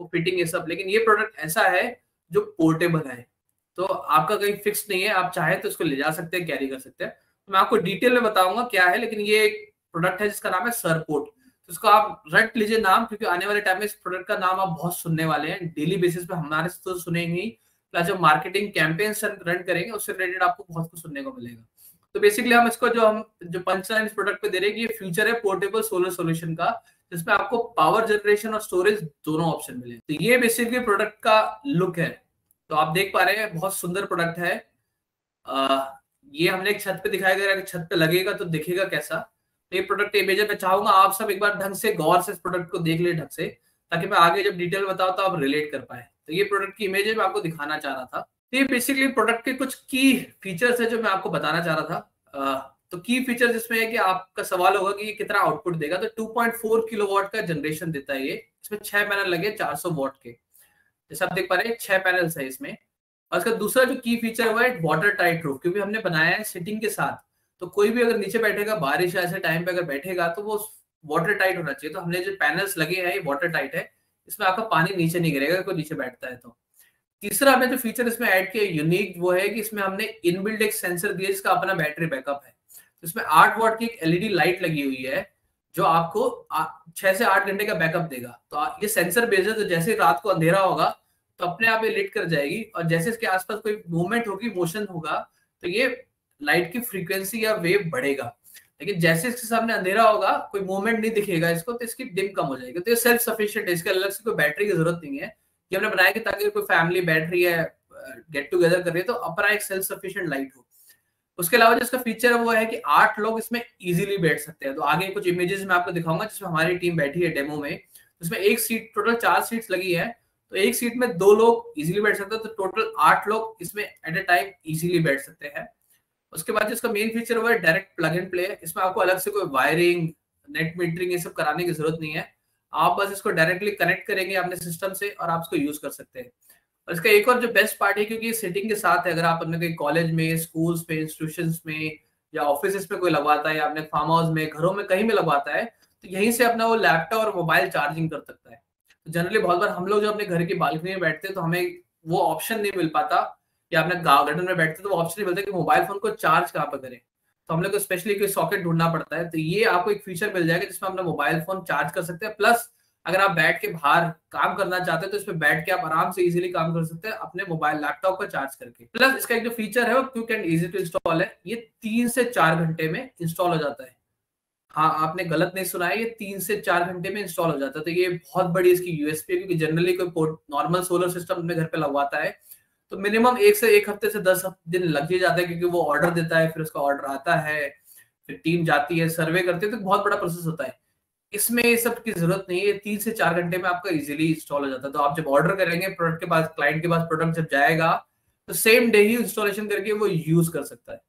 वो फिटिंग ये सब। लेकिन ये प्रोडक्ट ऐसा है जो पोर्टेबल है। तो आपका कहीं फिक्स नहीं है, आप चाहे तो इसको ले जा सकते हैं कैरी कर सकते हैं। तो मैं आपको डिटेल में बताऊँगा क्या है, लेकिन ये एक प्रोडक्ट है जिसका नाम है सरपोर्ट तो इसको आप रट लीजिए नाम, क्योंकि आने वाले टाइम में इस प्रोडक्ट का नाम आप बहुत सुनने वाले हैं डेली बेसिस पे हमारे तो सुनेंगे प्लस जो मार्केटिंग कैंपेन रन करेंगे, उससे रिलेटेड आपको बहुत कुछ सुनने को मिलेगा। तो बेसिकली हम इसको जो हम, जो पंचलाइन इस प्रोडक्ट पे दे रहे हैं ये फ्यूचर है पोर्टेबल सोलर सोल्यूशन का, जिसमें आपको पावर जनरेशन और स्टोरेज दोनों ऑप्शन मिले। तो ये बेसिकली प्रोडक्ट का लुक है। तो आप देख पा रहे हैं बहुत सुंदर प्रोडक्ट है। आ, ये हमने एक छत पे दिखाया गया छत पे लगेगा तो दिखेगा कैसा। तो ये प्रोडक्ट इमेज मैं चाहूँगा आप सब एक बार ढंग से गौर से इस प्रोडक्ट को देख ले ढंग से ताकि मैं आगे जब डिटेल बताऊँ तो आप रिलेट कर पाए। तो ये प्रोडक्ट की इमेज मैं आपको दिखाना चाह रहा था। तो ये बेसिकली प्रोडक्ट के कुछ की फीचर्स है जो मैं आपको बताना चाह रहा था। आ, तो की फीचर्स इसमें है कि आपका सवाल होगा कि ये कितना आउटपुट देगा। तो 2.4 किलोवाट का जनरेशन देता है ये। इसमें छह पैनल लगे 400 वॉट के। जैसे आप देख पा रहे हैं, छह पैनल्स है इसमें। और इसका दूसरा जो की फीचर हुआ है वाटर टाइट रूफ क्योंकि हमने बनाया है सिटिंग के साथ। तो कोई भी अगर नीचे बैठेगा, बारिश ऐसे टाइम पे अगर बैठेगा तो वो वाटर टाइट होना चाहिए। तो हमने जो पैनल्स लगे हैं, ये वाटर टाइट है। इसमें आपका पानी नीचे नहीं गिरेगा, कोई नीचे बैठता है तो। तीसरा हमने जो फीचर इसमें ऐड किया यूनिक वो है कि इसमें हमने इनबिल्ड एक सेंसर दिया जिसका अपना बैटरी बैकअप है। तो इसमें आठ वॉट की एक एलईडी लाइट लगी हुई है। जो आपको छह से आठ घंटे का बैकअप देगा। तो ये सेंसर बेस्ड है तो जैसे रात को अंधेरा होगा तो अपने आप ये लिट कर जाएगी और जैसे इसके आसपास कोई मूवमेंट होगी मोशन होगा तो ये लाइट की फ्रीक्वेंसी या वेव बढ़ेगा। लेकिन जैसे इसके सामने अंधेरा होगा, कोई मूवमेंट नहीं दिखेगा इसको तो इसकी डिम कम हो जाएगी। तो ये सेल्फ सफिशियंट है, इसके अलग से कोई बैटरी की ज़रूरत नहीं है। ये हमने बनाया कि ताकि कोई फैमिली बैटरी है गेट टुगेदर कर रही है तो अपना एक सेल्फ सफिशियंट लाइट हो। उसके अलावा जो इसका फीचर है वो है कि आठ लोग इसमें इजीली बैठ सकते हैं। तो आगे कुछ इमेजेस में आपको दिखाऊँगा, जिसमें हमारी टीम बैठी है डेमो में। उसमें एक सीट टोटल चार सीट्स लगी है। तो एक सीट में दो लोग इजीली बैठ सकते हैं तो टोटल आठ लोग इसमें एट ए टाइम इजीली बैठ सकते हैं। उसके बाद जिसका मेन फीचर हुआ है डायरेक्ट प्लग एंड प्ले इसमें आपको अलग से कोई वायरिंग नेट मीटरिंग ये सब कराने की ज़रूरत नहीं है। आप बस इसको डायरेक्टली कनेक्ट करेंगे अपने सिस्टम से और आप इसको यूज़ कर सकते हैं। और इसका एक और जो बेस्ट पार्ट है, क्योंकि सेटिंग के साथ है, अगर आप अपने कहीं कॉलेज में स्कूल्स में इंस्टीट्यूशन में, या ऑफ़िस में कोई लगवाता है, या अपने फार्म हाउस में, घरों में कहीं में लगवाता है तो यहीं से अपना वो लैपटॉप और मोबाइल चार्जिंग कर सकता है। तो जनरली बहुत बार हम लोग जो अपने घर की बालकनी में बैठते हैं तो हमें वो ऑप्शन नहीं मिल पाता, या अपने गार्डन में बैठते तो वो ऑप्शन नहीं मिलता कि मोबाइल फ़ोन को चार्ज कहाँ पर करें। तो हम लोग को स्पेशली कोई सॉकेट ढूंढना पड़ता है तो ये आपको एक फीचर मिल जाएगा जिसमें अपना मोबाइल फ़ोन चार्ज कर सकते हैं प्लस अगर आप बैठ के बाहर काम करना चाहते हैं तो इसमें बैठ के आप आराम से इजीली काम कर सकते हैं अपने मोबाइल लैपटॉप का चार्ज करके। प्लस इसका एक जो फीचर है, वो quick and easy to install है। ये तीन से चार घंटे में इंस्टॉल हो जाता है। हाँ आपने गलत नहीं सुना है, ये तीन से चार घंटे में इंस्टॉल हो जाता है। तो ये बहुत बड़ी इसकी यूएसपी है, क्योंकि जनरली कोई नॉर्मल सोलर सिस्टम अपने घर पे लगवाता है तो मिनिमम एक से एक हफ़्ते से दस दिन लग ही जाता है, क्योंकि वो ऑर्डर देता है, फिर उसका ऑर्डर आता है, फिर टीम जाती है सर्वे करती है तो बहुत बड़ा प्रोसेस होता है। इसमें ये सब की ज़रूरत नहीं है। तीन से चार घंटे में आपका इजीली इंस्टॉल हो जाता है। तो आप जब ऑर्डर करेंगे प्रोडक्ट के पास क्लाइंट के पास प्रोडक्ट जब जाएगा तो सेम डे ही इंस्टॉलेशन करके वो यूज़ कर सकता है।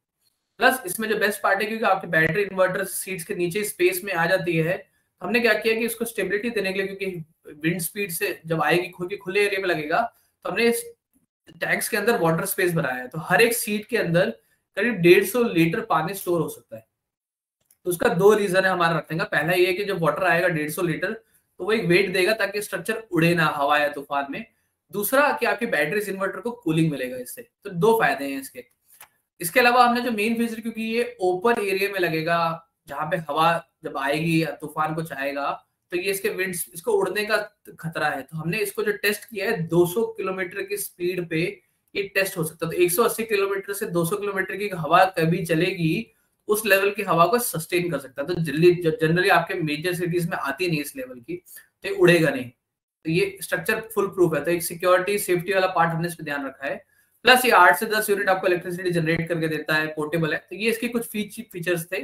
प्लस इसमें जो बेस्ट पार्ट है, क्योंकि आपके बैटरी इन्वर्टर सीट्स के नीचे स्पेस में आ जाती है हमने क्या किया कि इसको स्टेबिलिटी देने के लिए, क्योंकि विंड स्पीड से जब आएगी खुद खुले एरिया में लगेगा तो हमने इस टैंक्स के अंदर वाटर स्पेस बनाया है। तो हर एक सीट के अंदर करीब डेढ़ सौ लीटर पानी स्टोर हो सकता है। तो उसका दो रीजन है हमारा रखने का। पहला ये है कि जब वाटर आएगा डेढ़ सौ लीटर तो वो एक वेट देगा ताकि स्ट्रक्चर उड़े ना हवा या तूफ़ान में। दूसरा कि आपकी बैटरीज इन्वर्टर को कूलिंग मिलेगा इससे। तो दो फ़ायदे हैं इसके। इसके अलावा हमने जो मेन फीचर क्योंकि ये ओपन एरिया में लगेगा, जहाँ पे हवा जब आएगी या तूफ़ान कुछ आएगा तो ये इसके विंड इसको उड़ने का खतरा है। तो हमने इसको जो टेस्ट किया है 200 किलोमीटर की स्पीड पे ये टेस्ट हो सकता है। तो 180 किलोमीटर से 200 किलोमीटर की हवा कभी चलेगी उस लेवल की हवा को सस्टेन कर सकता है। तो जल्दी जनरली आपके मेजर सिटीज़ में आती नहीं इस लेवल की तो ये उड़ेगा नहीं। तो ये स्ट्रक्चर फुल प्रूफ है। तो एक सिक्योरिटी सेफ्टी वाला पार्ट हमने इस पर ध्यान रखा है। प्लस ये आठ से दस यूनिट आपको इलेक्ट्रिसिटी जनरेट करके देता है पोर्टेबल है। तो ये इसके कुछ फीचर्स थे,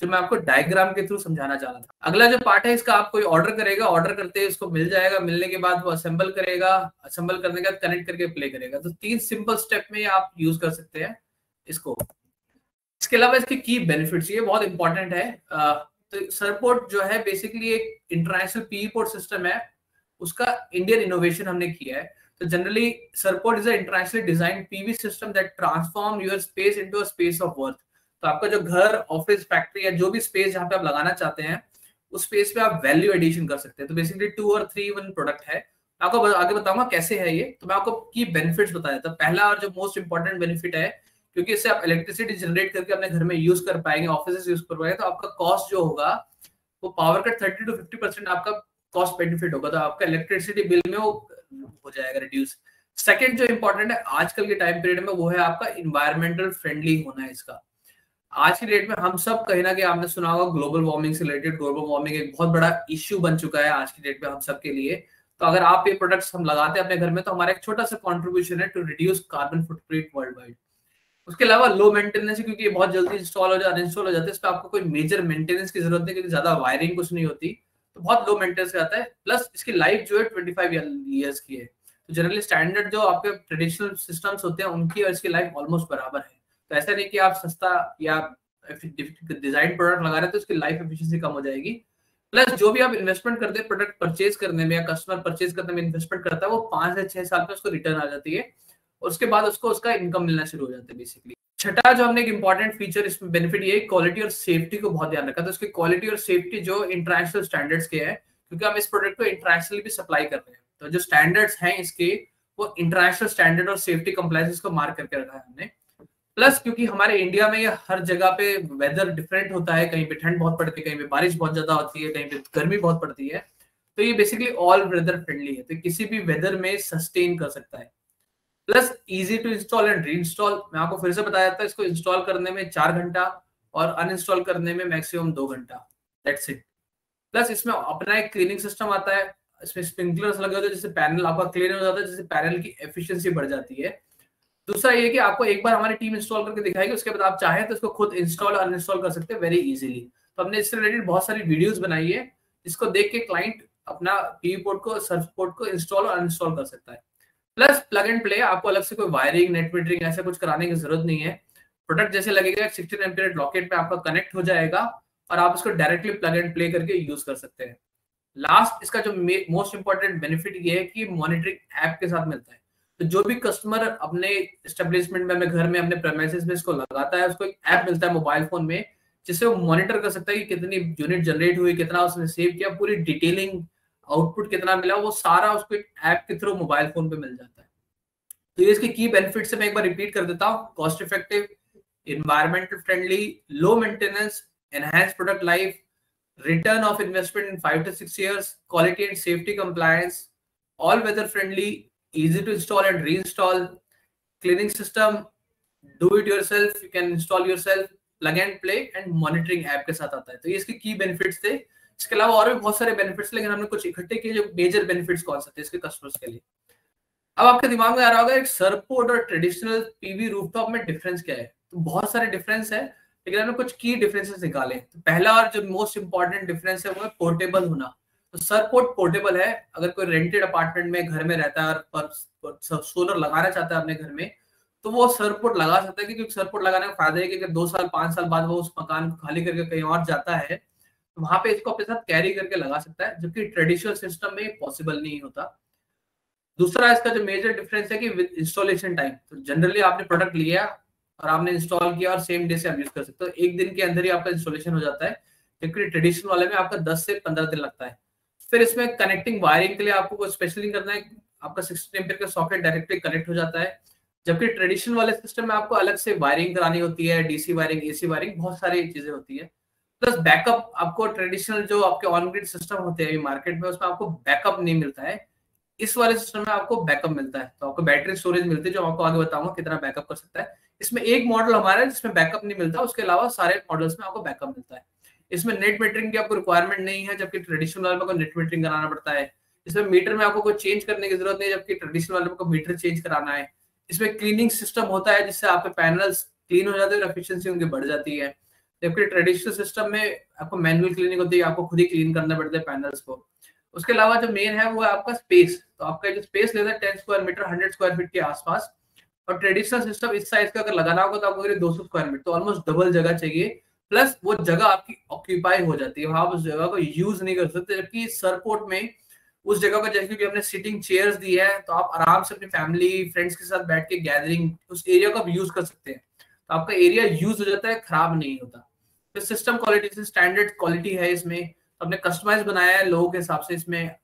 जो मैं आपको डायग्राम के थ्रू समझाना चाह रहा था। अगला जो पार्ट है, इसका आप कोई ऑर्डर करेगा ऑर्डर करते इसको मिल जाएगा। मिलने के बाद वो असेंबल करेगा असेंबल करने के बाद कनेक्ट करके प्ले करेगा। तो तीन सिंपल स्टेप में आप यूज़ कर सकते हैं इसको। इसके अलावा इसके की बेनिफिट्स ये बहुत इंपॉर्टेंट है। तो सरपोर्ट जो है बेसिकली एक इंटरनेशनल पी पोर्ट सिस्टम है। उसका इंडियन इनोवेशन हमने किया है। तो generally Surport is internationally design PV system that transform your space into a space of worth तो आपका जो घर ऑफ़िस फैक्ट्री या जो भी स्पेस जहाँ पे आप लगाना चाहते हैं, उस स्पेस पे आप वैल्यू एडिशन कर सकते हैं। तो बेसिकली टू और थ्री वन प्रोडक्ट है। आपको आगे बताऊँगा कैसे है ये। तो मैं आपको की बेनिफिट्स बताया था पहला और जो मोस्ट इंपॉर्टेंट बेनिफिट है क्योंकि इससे आप इलेक्ट्रिसिटी जनरेट करके अपने घर में यूज़ कर पाएँगे ऑफ़िस यूज़ कर पाएँगे तो आपका कॉस्ट जो होगा, वो power cut thirty to fifty percent आपका कॉस्ट बेनिफिट होगा। तो आपका इलेक्ट्रिसिटी बिल में वो हो जाएगा रिड्यूस सेकेंड जो इंपॉर्टेंट है, आजकल के टाइम पीरियड में वो है आपका इन्वायरमेंटल फ्रेंडली होना है इसका। आज की डेट में हम सब कहीं ना कहीं, आपने सुना होगा ग्लोबल वार्मिंग से रिलेटेड ग्लोबल वार्मिंग एक बहुत बड़ा इश्यू बन चुका है आज की डेट में हम सब के लिए। तो अगर आप ये प्रोडक्ट्स हम लगाते हैं अपने घर में तो हमारा एक छोटा सा कॉन्ट्रीब्यूशन है to reduce carbon footprint worldwide उसके अलावा लो मेंटेनेंस है, क्योंकि ये बहुत जल्दी इंस्टॉल हो जाए अनइंस्टॉल हो जाते हैं। इस पर आपको कोई मेजर मेंटेनेंस की ज़रूरत नहीं, क्योंकि ज़्यादा वायरिंग कुछ नहीं होती। तो बहुत लो मेंटेनेंस आता है। प्लस इसकी लाइफ जो है ट्वेंटी फाइव ईयर्स की है। तो जनरली स्टैंडर्ड जो आपके ट्रेडिशनल सिस्टम्स होते हैं, उनकी और इसकी लाइफ ऑलमोस्ट बराबर है। तो ऐसा नहीं कि आप सस्ता या डिज़ाइन प्रोडक्ट लगा रहे हैं तो उसकी लाइफ एफिशिएंसी कम हो जाएगी। प्लस जो भी आप इन्वेस्टमेंट करते हैं प्रोडक्ट परचेज करने में या कस्टमर परचेज करने में इन्वेस्टमेंट करता है, वो पाँच से छह साल में उसको रिटर्न आ जाती है। उसके बाद उसको उसका इनकम मिलना शुरू हो जाता है बेसिकली छठा जो हमने एक इंपॉर्टेंट फीचर इसमें बेनिफिट ये क्वालिटी और सेफ्टी को बहुत ध्यान रखा। तो उसकी क्वालिटी और सेफ्टी जो इंटरनेशनल स्टैंडर्ड्स के हैं, क्योंकि हम इस प्रोडक्ट को इंटरनेशनली भी सप्लाई कर रहे हैं। तो जो स्टैंडर्ड्स हैं इसके, वो इंटरनेशनल स्टैंडर्ड और सेफ्टी कंप्लायंस को मार्क करके रखा है हमने। प्लस क्योंकि हमारे इंडिया में हर जगह पे वेदर डिफरेंट होता है, कहीं पे ठंड बहुत पड़ती है, कहीं पे बारिश बहुत ज़्यादा होती है, कहीं पे गर्मी बहुत पड़ती है। तो ये बेसिकली ऑल वेदर फ्रेंडली है। तो किसी भी वेदर में सस्टेन कर सकता है। Plus easy to install and reinstall मैं आपको फिर से बताया था, इसको इंस्टॉल करने में चार घंटा और अनइंस्टॉल करने में मैक्सिमम दो घंटा. दैट्स इट प्लस इसमें अपना एक क्लीनिंग सिस्टम आता है, इसमें स्प्रिंकलर्स लगे होते हैं, जिससे पैनल आपका क्लीन हो जाता है, जिससे पैनल की एफिशिएंसी बढ़ जाती है. दूसरा ये कि आपको एक बार हमारी टीम इंस्टॉल करके दिखाएगी, उसके बाद आप चाहें तो इसको खुद इंस्टॉल और अनइंस्टॉल कर सकते हैं वेरी इजीली तो हमने इससे रिलेटेड बहुत सारी वीडियोस बनाई है, जिसको देख के क्लाइंट अपना पीवी पोर्ट को सर्फ पोर्ट को इंस्टॉल और अनइंस्टॉल कर सकता है. प्लस प्लग एंड प्ले आपको अलग से कोई वायरिंग नेट मीटरिंग ऐसा कुछ कराने की ज़रूरत नहीं है। प्रोडक्ट जैसे लगेगा सिक्सटीन एम्पियर लॉकेट में आपका कनेक्ट हो जाएगा और आप इसको डायरेक्टली प्लग एंड प्ले करके यूज़ कर सकते हैं। लास्ट इसका जो मोस्ट इंपॉर्टेंट बेनिफिट ये है कि मॉनिटरिंग ऐप के साथ मिलता है। तो जो भी कस्टमर अपने स्टेब्लिशमेंट में, अपने घर में, अपने प्रेमाइसिस में इसको लगाता है, उसको एक ऐप मिलता है मोबाइल फ़ोन में, जिससे वो मॉनिटर कर सकता है कि कितनी यूनिट जनरेट हुई, कितना उसने सेव किया, पूरी डिटेलिंग आउटपुट कितना मिला वो सारा उसको ऐप के थ्रू मोबाइल फ़ोन पे मिल जाता है। तो ये इसके की बेनिफिट से मैं एक बार रिपीट कर देता हूँ। Cost effective environmental friendly low maintenance enhance product life return of investment in five to six years quality and safety compliance all weather friendly easy to install and reinstall cleaning system do it yourself you can install yourself plug and play and monitoring app के साथ आता है। तो ये इसके key benefits थे। इसके अलावा और भी बहुत सारे बेनिफिट्स लेकिन हमने कुछ इकट्ठे किए जो मेजर बेनिफिट्स कौन सकते हैं इसके कस्टमर्स के लिए। अब आपके दिमाग में आ रहा होगा, एक सरपोर्ट और ट्रेडिशनल पीवी रूफटॉप में डिफरेंस क्या है? तो बहुत सारे डिफरेंस है, लेकिन हमने कुछ की डिफरेंसेस निकाले। तो पहला और जो मोस्ट इंपॉर्टेंट डिफरेंस है वो है पोर्टेबल होना। तो सरपोर्ट पोर्टेबल है, अगर कोई रेंटेड अपार्टमेंट में घर में रहता है और सोलर लगाना चाहता है अपने घर में तो वो सरपोर्ट लगा सकता है, क्योंकि सरपोर्ट लगाने का फ़ायदा है कि अगर दो साल, पाँच साल बाद वो उस मकान को खाली करके कहीं और जाता है वहाँ पे इसको अपने साथ कैरी करके लगा सकता है, जबकि ट्रेडिशनल सिस्टम में पॉसिबल नहीं होता। दूसरा इसका जो मेजर डिफरेंस है कि विद इंस्टॉलेशन टाइम तो जनरली आपने प्रोडक्ट लिया और आपने इंस्टॉल किया और सेम डे से आप यूज़ कर सकते हो। एक दिन के अंदर ही आपका इंस्टॉलेशन हो जाता है, जबकि ट्रेडिशनल वाले में आपका दस से पंद्रह दिन लगता है। फिर इसमें कनेक्टिंग वायरिंग के लिए आपको कोई स्पेशल नहीं करना है, आपका सिक्सटीन एम्पियर का सॉकेट डायरेक्टली कनेक्ट हो जाता है, जबकि ट्रेडिशनल वाले सिस्टम में आपको अलग से वायरिंग करानी होती है डीसी वायरिंग एसी वायरिंग बहुत सारी चीज़ें होती है। प्लस बैकअप आपको ट्रेडिशनल जो आपके ऑन ग्रिड सिस्टम होते हैं मार्केट में उसमें आपको बैकअप नहीं मिलता है। इस वाले सिस्टम में आपको बैकअप मिलता है। तो आपको बैटरी स्टोरेज मिलती है, जो आपको आगे बताऊँगा कितना बैकअप कर सकता है। इसमें एक मॉडल हमारा है, जिसमें बैकअप नहीं मिलता, उसके अलावा सारे मॉडल्स में आपको बैकअप मिलता है। इसमें नेट मीटरिंग की आपको रिक्वायरमेंट नहीं है, जबकि ट्रेडिशनल वाले को नेट मीटरिंग कराना पड़ता है। इसमें मीटर में आपको कोई चेंज करने की ज़रूरत नहीं, जबकि ट्रेडिशनल वाले को मीटर चेंज कराना है। इसमें क्लीनिंग सिस्टम होता है, जिससे आपके पैनल्स क्लीन हो जाते हैं और एफिशिएंसी उनकी बढ़ जाती है। जबकि ट्रेडिशनल सिस्टम में आपको मैनुअल क्लीनिंग होती है, आपको खुद ही क्लीन करना पड़ता है पैनल्स को। उसके अलावा जो मेन है, वो है आपका स्पेस तो आपका जो स्पेस लेता है ten square metre hundred square feet के आसपास। और ट्रेडिशनल सिस्टम इस साइज़ का अगर लगाना होगा तो आपको दो सौ स्क्वायर मीटर तो ऑलमोस्ट डबल जगह चाहिए। प्लस वो जगह आपकी ऑक्यूपाई हो जाती है। वहाँ उस जगह को यूज़ नहीं कर सकते, जबकि सरपोर्ट में उस जगह पर जैसे कि हमने सिटिंग चेयर्स दी है तो आप आराम से अपनी फैमिली फ्रेंड्स के साथ बैठ के गैदरिंग उस एरिया को आप यूज़ कर सकते हैं। तो आपका एरिया यूज़ हो जाता है, खराब नहीं होता। सिस्टम क्वालिटी से स्टैंडर्ड क्वालिटी है इसमें तो हमने कस्टमाइज बनाया है लोगों के हिसाब से इसमें।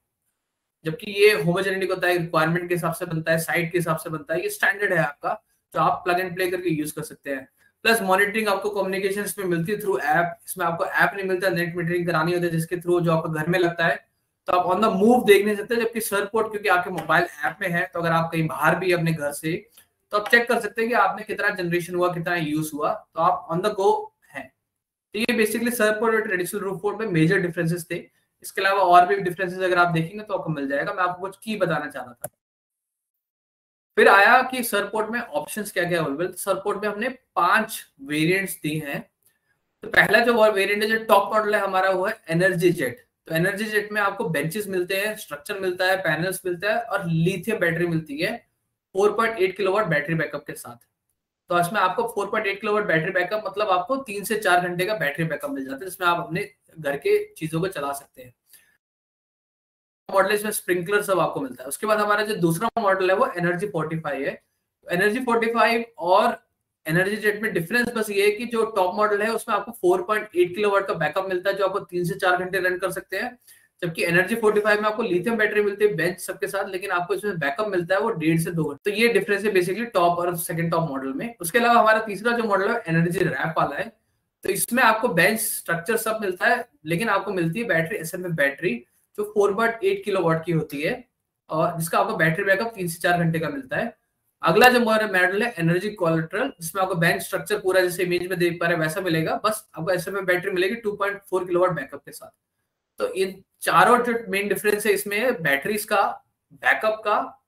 जबकि ये होमोजेनिक होता है रिक्वायरमेंट के हिसाब से बनता है साइट के हिसाब से बनता है, ये स्टैंडर्ड है आपका, जो आप प्लग एंड प्ले करके यूज़ कर सकते हैं। प्लस मॉनिटरिंग आपको कम्युनिकेशन इसमें मिलती है थ्रू ऐप इसमें आपको ऐप नहीं मिलता नेट मीटरिंग करानी होती है, जिसके थ्रू जो आपको घर में लगता है तो आप ऑन द मूव देख नहीं सकते, जबकि सरपोर्ट क्योंकि आपके मोबाइल ऐप में है तो अगर आप कहीं बाहर भी अपने घर से तो आप चेक कर सकते हैं कि आपने कितना जनरेशन हुआ, कितना यूज़ हुआ तो आप ऑन द गो तो ये बेसिकली सरपोर्ट और ट्रेडिशनल रूपोर्ट में मेजर डिफरेंसेस थे। इसके अलावा और भी डिफरेंसेस अगर आप देखेंगे तो आपको मिल जाएगा। मैं आपको कुछ की बताना चाह रहा था। फिर आया कि सरपोर्ट में ऑप्शंस क्या क्या अवेलेबल सरपोर्ट में हमने पाँच वेरिएंट्स दी हैं। तो पहला जो वेरिएंट है, जो टॉप मॉडल है हमारा, वो है एनर्जी जेट तो एनर्जी जेट में आपको बेंचेस मिलते हैं स्ट्रक्चर मिलता है पैनल्स मिलता है और लिथियम बैटरी मिलती है। 4.8 किलोवाट बैटरी बैकअप के साथ। तो इसमें आपको 4.8 किलोवाट बैटरी बैकअप मतलब आपको तीन से चार घंटे का बैटरी बैकअप मिल जाता है, जिसमें आप अपने घर के चीज़ों को चला सकते हैं। मॉडल इसमें स्प्रिंकलर सब आपको मिलता है। उसके बाद हमारा जो दूसरा मॉडल है, वो एनर्जी फोर्टिफाई है। एनर्जी फोर्टिफाई और एनर्जी जेट में डिफरेंस बस ये है कि जो टॉप मॉडल है, उसमें आपको 4.8 किलोवाट का बैकअप मिलता है, जो आपको तीन से चार घंटे रन कर सकते हैं। जबकि एनर्जी 45 में आपको लिथियम बैटरी मिलती है बेंच सबके साथ, लेकिन आपको इसमें बैकअप मिलता है वो डेढ़ से दो घंटे। तो ये डिफरेंस है बेसिकली टॉप और सेकंड टॉप मॉडल में। उसके अलावा हमारा तीसरा जो मॉडल है एनर्जी रैप वाला है। तो इसमें आपको बेंच स्ट्रक्चर सब मिलता है, लेकिन आपको मिलती है बैटरी एस बैटरी जो four point eight kilowatt की होती है, और जिसका आपको बैटरी बैकअप तीन से चार घंटे का मिलता है। अगला जो मॉडल है एनर्जी कोलेट्रल जिसमें आपको बैंक स्ट्रक्चर पूरा जैसे इमेज में देख पा रहे हैं, वैसा मिलेगा। बस आपको में बैटरी मिलेगी 2.4 किलोवाट बैकअप के साथ। तो इन चारों जो मेन डिफरेंस है इसमें बैटरीज का बैकअप का,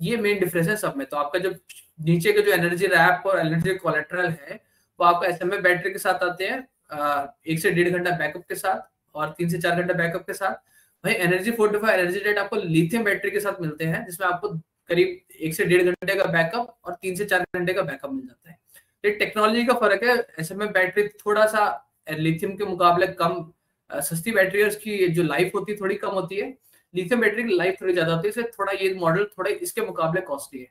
ये मेन डिफरेंस है सब में। तो आपका जो नीचे के जो एनर्जी रैप और एनर्जी कोलेट्रल है, वो आपको एस बैटरी के साथ आते हैं एक से डेढ़ घंटा बैकअप के साथ और तीन से चार घंटा बैकअप के साथ। वही एनर्जी फोर्टिफाई एनर्जी डेट आपको लिथियम बैटरी के साथ मिलते हैं, जिसमें आपको करीब एक से डेढ़ घंटे का बैकअप और तीन से चार घंटे का बैकअप मिल जाता है। टेक्नोलॉजी का फ़र्क है में बैटरी थोड़ा सा लिथियम के मुकाबले कम सस्ती बैटरी है, उसकी जो लाइफ होती है थोड़ी कम होती है। लिथियम बैटरी की लाइफ थोड़ी ज़्यादा होती है, इसलिए थोड़ा ये मॉडल थोड़ा इसके मुकाबले कॉस्टली है।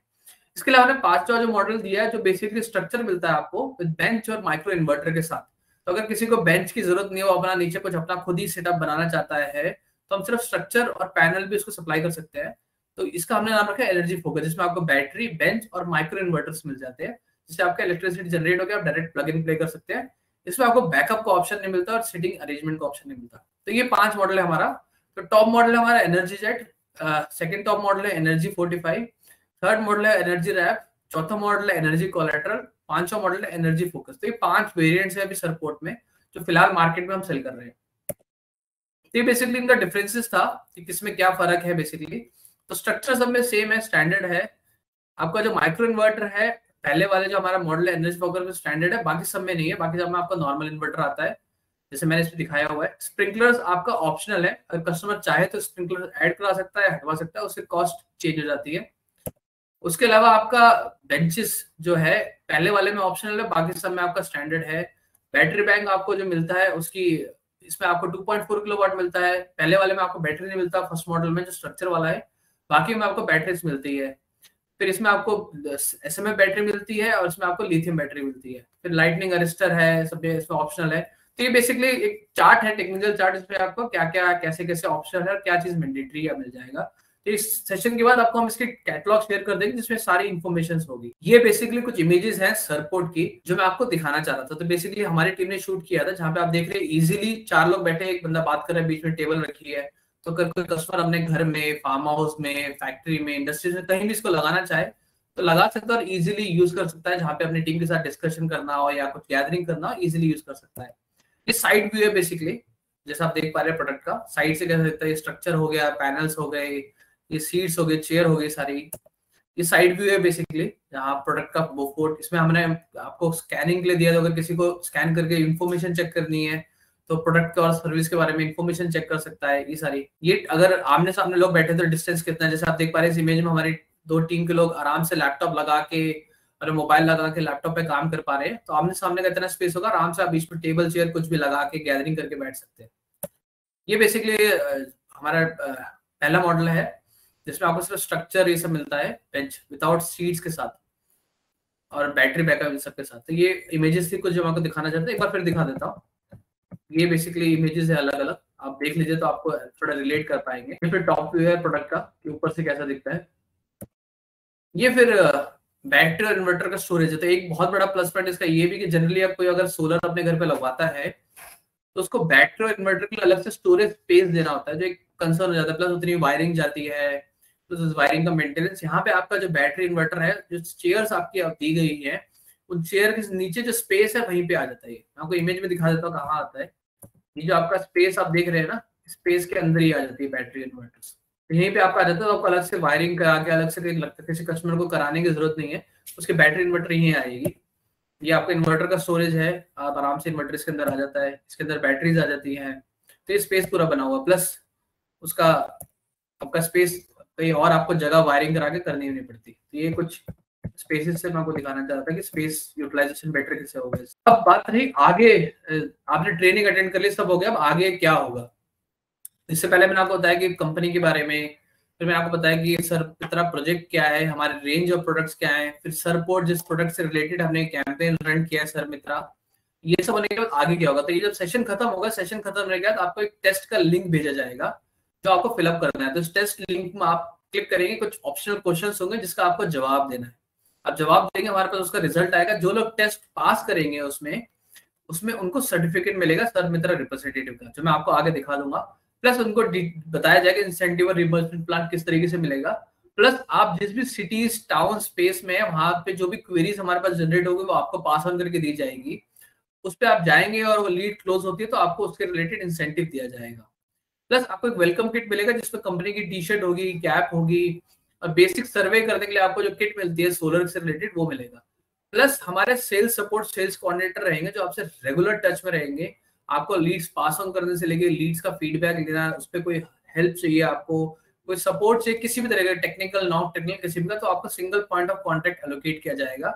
इसके अलावा हमने पांचवा जो मॉडल दिया है, जो बेसिकली स्ट्रक्चर मिलता है आपको विद बेंच और माइक्रो इन्वर्टर के साथ। तो अगर किसी को बेंच की ज़रूरत नहीं हो, अपना नीचे कुछ अपना खुद ही सेटअप बनाना चाहता है तो हम सिर्फ़ स्ट्रक्चर और पैनल भी उसको सप्लाई कर सकते हैं। तो इसका हमने नाम रखा है एनर्जी फोकस जिसमें आपको बैटरी बेंच और माइक्रो इन्वर्टर्स मिल जाते हैं। जिससे आपका इलेक्ट्रिसिटी जनरेट हो गया, आप डायरेक्ट प्लग इन प्ले कर सकते हैं। इसमें आपको बैकअप का ऑप्शन नहीं मिलता और सिटिंग अरेंजमेंट का ऑप्शन नहीं मिलता। तो ये पाँच मॉडल है हमारा। तो टॉप मॉडल है हमारा energy jet second top model है एनर्जी फोर्टी थर्ड मॉडल है एनर्जी रैप चौथा मॉडल है एनर्जी कोलेट्रल पांचवा मॉडल है एनर्जी फोकस तो ये पाँच वेरिएंट्स है अभी सरपोर्ट में, जो फ़िलहाल मार्केट में हम सेल कर रहे हैं। तो बेसिकली इनका डिफरेंसेस था कि किसमें क्या फ़र्क है बेसिकली तो स्ट्रक्चर सब में सेम है स्टैंडर्ड है। आपका जो माइक्रो इन्वर्टर है पहले वाले जो हमारा मॉडल है एनर्जी फोकर में स्टैंडर्ड है, बाकी सब में नहीं है, बाकी सब में आपका नॉर्मल इन्वर्टर आता है, जैसे मैंने इसमें दिखाया हुआ है। स्प्रिंकलर्स आपका ऑप्शनल है, अगर कस्टमर चाहे तो स्प्रिंकलर ऐड करा सकता है, हटवा सकता है, उससे कॉस्ट चेंज हो जाती है। उसके अलावा आपका बेंचेस जो है, पहले वाले में ऑप्शनल है, बाकी सब में आपका स्टैंडर्ड है। बैटरी बैंक आपको जो मिलता है, उसकी इसमें आपको 2.4 किलोवाट मिलता है। पहले वाले में आपको बैटरी नहीं मिलता फ़र्स्ट मॉडल में जो स्ट्रक्चर वाला है, बाकी में आपको बैटरीज मिलती है। फिर इसमें आपको एस एम बैटरी मिलती है और इसमें आपको लिथियम बैटरी मिलती है। फिर लाइटनिंग अरेस्टर है, सब इसमें ऑप्शनल है। तो ये बेसिकली एक चार्ट है टेक्निकल चार्ट इसमें आपको क्या क्या, कैसे कैसे ऑप्शन है और क्या चीज़ मैंडेटरी है मिल जाएगा। तो इस सेशन के बाद आपको हम इसके कैटलॉग शेयर कर देंगे, जिसमें सारी इन्फॉर्मेशन होगी। ये बेसिकली कुछ इमेजेस हैं सरपोर्ट की, जो मैं आपको दिखाना चाह रहा था। तो बेसिकली हमारी टीम ने शूट किया था, जहाँ पे आप देख रहे हैं इजीली चार लोग बैठे एक बंदा बात कर रहा है, बीच में टेबल रखी है। तो अगर कोई कस्टमर अपने घर में फार्म हाउस में फैक्ट्री में इंडस्ट्रीज़ में कहीं भी इसको लगाना चाहे तो लगा सकता है और इजिली यूज़ कर सकता है, जहाँ पे अपनी टीम के साथ डिस्कशन करना हो या कुछ गैदरिंग करना हो इजिली यूज़ कर सकता है। ये साइड व्यू है बेसिकली जैसा आप देख पा रहे हैं प्रोडक्ट का। साइड से कह सकते हैं स्ट्रक्चर हो गया पैनल्स हो गए, ये सीट्स हो गए चेयर हो गई सारी। ये साइड व्यू है बेसिकली जहाँ प्रोडक्ट का बोफोर्ट इसमें हमने आपको स्कैनिंग के लिए दिया अगर किसी को स्कैन करके इन्फॉर्मेशन चेक करनी है तो प्रोडक्ट के और सर्विस के बारे में इन्फॉर्मेशन चेक कर सकता है ये सारी। ये अगर आमने सामने लोग बैठे तो डिस्टेंस कितना है? जैसे आप देख पा रहे हैं इस इमेज में हमारी दो टीम के लोग आराम से लैपटॉप लगा के और मोबाइल लगा के लैपटॉप पे काम कर पा रहे हैं तो आमने सामने का इतना स्पेस होगा, आराम से आप बीच में टेबल चेयर कुछ भी लगा के गैदरिंग करके बैठ सकते हैं। ये बेसिकली हमारा पहला मॉडल है, जिसमें आपको सिर्फ़ स्ट्रक्चर ये सब मिलता है बेंच विदाउट सीट्स के साथ और बैटरी बैकअप इन सब के साथ। तो ये इमेजेस थी कुछ जो आपको दिखाना चाहता हूँ, एक बार फिर दिखा देता हूँ। ये बेसिकली इमेजेस है अलग अलग आप देख लीजिए तो आपको थोड़ा रिलेट कर पाएँगे। ये फिर टॉप व्यू है प्रोडक्ट का, कि ऊपर से कैसा दिखता है। ये फिर बैटरी और इन्वर्टर का स्टोरेज है। तो एक बहुत बड़ा प्लस पॉइंट इसका ये भी कि जनरली आप कोई अगर सोलर अपने घर पे लगवाता है तो उसको बैटरी और इन्वर्टर के लिए अलग से स्टोरेज स्पेस देना होता है, जो एक कंसर्न हो जाता है। प्लस उतनी वायरिंग जाती है तो वायरिंग का मेंटेनेंस यहाँ पे आपका जो बैटरी इन्वर्टर है, जो चेयर्स आपकी दी गई है, उन चेयर के नीचे जो स्पेस है, वहीं पे आ जाता है आपको इमेज में दिखा देता हूँ कहाँ आता है। ये जो आपका स्पेस आप देख रहे हैं ना स्पेस के अंदर ही आ जाती है बैटरी इन्वर्टर्स तो यहीं पे आपका आ जाता है तो आपको अलग से वायरिंग करा के, अलग से कहीं लगता है, किसी कस्टमर को कराने की ज़रूरत नहीं है, उसके बैटरी इन्वर्टर यहीं आएगी। ये आपका इन्वर्टर का स्टोरेज है, आप आराम से इन्वर्टर इसके अंदर आ जाता है, इसके अंदर बैटरीज आ जाती है तो ये स्पेस पूरा बना हुआ प्लस उसका, आपका स्पेस कहीं और आपको जगह वायरिंग करा के करनी नहीं पड़ती। तो ये कुछ स्पेसिस से मैं आपको दिखाना चाह रहा था कि स्पेस यूटिलाइजेशन बेटर कैसे होगा अब बात रही आगे आपने ट्रेनिंग अटेंड कर ली, सब हो गया, अब आगे क्या होगा? इससे पहले मैंने आपको बताया कि कंपनी के बारे में, फिर मैंने आपको बताया कि सर कितना प्रोजेक्ट क्या है, हमारे रेंज ऑफ़ प्रोडक्ट्स क्या है, फिर सर पोर्ट जिस प्रोडक्ट से रिलेटेड हमने कैंपेन रन किया है सर मित्रा, ये सब होने के बाद आगे क्या होगा? तो ये जब सेशन खत्म होगा सेशन खत्म के बाद आपको एक टेस्ट का लिंक भेजा जाएगा, जो आपको फिलअप करना है। तो इस टेस्ट लिंक में आप क्लिक करेंगे, कुछ ऑप्शनल क्वेश्चन होंगे जिसका आपको जवाब देना है। आप जवाब देंगे हमारे पास, उसका रिज़ल्ट आएगा। जो लोग टेस्ट पास करेंगे उसमें उसमें उनको सर्टिफिकेट मिलेगा सर मित्र रिप्रेजेंटेटिव का, जो मैं आपको आगे दिखा दूँगा। प्लस उनको बताया जाएगा इंसेंटिव और रिमर्समेंट प्लान किस तरीके से मिलेगा। प्लस आप जिस भी सिटीज़ टाउन स्पेस में है, वहाँ पे जो भी क्वेरीज हमारे पास जनरेट होगी, वो आपको पास ऑन करके दी जाएगी। उस पर आप जाएँगे और वो लीड क्लोज होती है तो आपको उसके रिलेटेड इंसेंटिव दिया जाएगा। प्लस आपको एक वेलकम किट मिलेगा, जिसमें कंपनी की टी शर्ट होगी कैप होगी और बेसिक सर्वे करने के लिए आपको जो किट मिलती है सोलर से रिलेटेड वो मिलेगा। प्लस हमारे सेल्स सपोर्ट सेल्स कोऑर्डिनेटर रहेंगे जो आपसे रेगुलर टच में रहेंगे। आपको लीड्स पास ऑन करने से लेके लीड्स का फीडबैक लेना, उस पर कोई हेल्प चाहिए आपको, कोई सपोर्ट चाहिए किसी भी तरह का टेक्निकल नॉन टेक्निकल किसी भी का तो आपको single point of contact allocate किया जाएगा।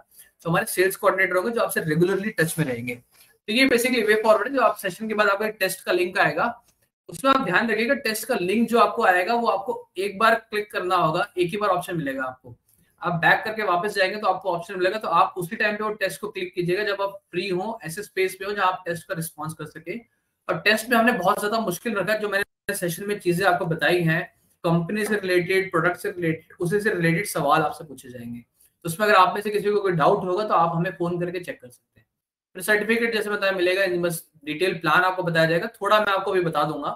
तो हमारे सेल्स कोऑर्डिनेटर होंगे जो आपसे रेगुलरली टच में रहेंगे। तो ये बेसिकली वे फॉरवर्ड है, जो आप सेशन के बाद आपका एक टेस्ट का लिंक आएगा। उसमें आप ध्यान रखिएगा टेस्ट का लिंक जो आपको आएगा, वो आपको एक बार क्लिक करना होगा, एक ही बार ऑप्शन मिलेगा आपको। आप बैक करके वापस जाएँगे तो आपको ऑप्शन मिलेगा तो आप उसी टाइम पे वो टेस्ट को क्लिक कीजिएगा, जब आप फ्री हो, ऐसे स्पेस पे हो, जहाँ आप टेस्ट का रिस्पॉन्स कर सके। और टेस्ट में हमने बहुत ज़्यादा मुश्किल रखा जो मैंने सेशन में चीज़ें आपको बताई हैं कंपनी से रिलेटेड प्रोडक्ट से रिलेटेड उसी से रिलेटेड सवाल आपसे पूछे जाएँगे। तो उसमें अगर आप में से किसी को कोई डाउट होगा तो आप हमें फ़ोन करके चेक कर सकते हैं। फिर सर्टिफिकेट जैसे बताया मिलेगा डिटेल प्लान आपको बताया जाएगा। थोड़ा मैं आपको भी बता दूँगा।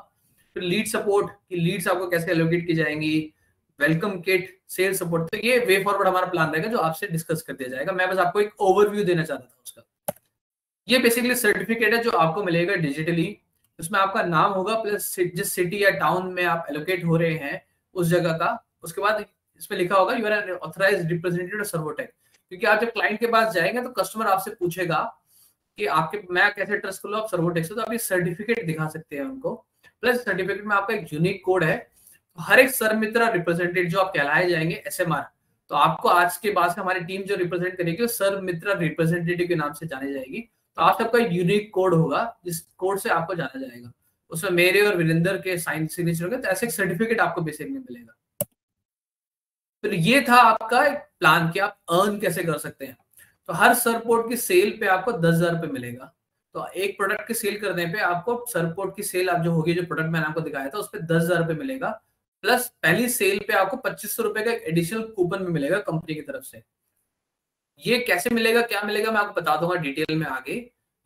फिर लीड सपोर्ट, की लीड्स आपको कैसे एलोकेट की जाएँगी वेलकम किट सेल सपोर्ट तो ये वे फॉरवर्ड हमारा प्लान रहेगा, जो आपसे डिस्कस कर दिया जाएगा। मैं बस आपको एक ओवरव्यू देना चाहता था उसका। ये बेसिकली सर्टिफिकेट है जो आपको मिलेगा डिजिटली उसमें आपका नाम होगा प्लस जिस सिटी या टाउन में आप एलोकेट हो रहे हैं, उस जगह का। उसके बाद इसमें लिखा होगा you are authorise representative Servotech क्योंकि आप जब क्लाइंट के पास जाएँगे तो कस्टमर आपसे पूछेगा कि आपके, मैं कैसे ट्रस्ट कर लो, आप सर्वोटेक से तो आप ये सर्टिफिकेट दिखा सकते हैं उनको। प्लस सर्टिफिकेट में आपका एक यूनिक कोड है। हर एक सर मित्र रिप्रेजेंटेटिव जो आप कहलाए जाएँगे एस तो आपको आज के बाद हमारी टीम जो रिप्रेजेंट करेगी, वो सर मित्रा रिप्रेजेंटेटिव के नाम से जानी जाएगी। तो आप सबका यूनिक कोड होगा, जिस कोड से आपको जाना जाएगा। उसमें मेरे और वीरेंद्र के साइन सिग्नेचर होंगे तो ऐसे एक सर्टिफिकेट आपको बेसिक में मिलेगा। तो ये था आपका एक प्लान कि आप अर्न कैसे कर सकते हैं। तो हर सरपोर्ट की सेल पे आपको दस हज़ार रुपए मिलेगा। तो एक प्रोडक्ट की सेल करने पे आपको सरपोर्ट की सेल आप जो होगी, जो प्रोडक्ट मैंने आपको दिखाया था, उस पर दस हज़ार रुपए मिलेगा। प्लस पहली सेल पे आपको पच्चीस सौ रुपए का एडिशनल कूपन भी मिलेगा कंपनी की तरफ़ से। ये कैसे मिलेगा, क्या मिलेगा, मैं आपको बता दूँगा डिटेल में आगे।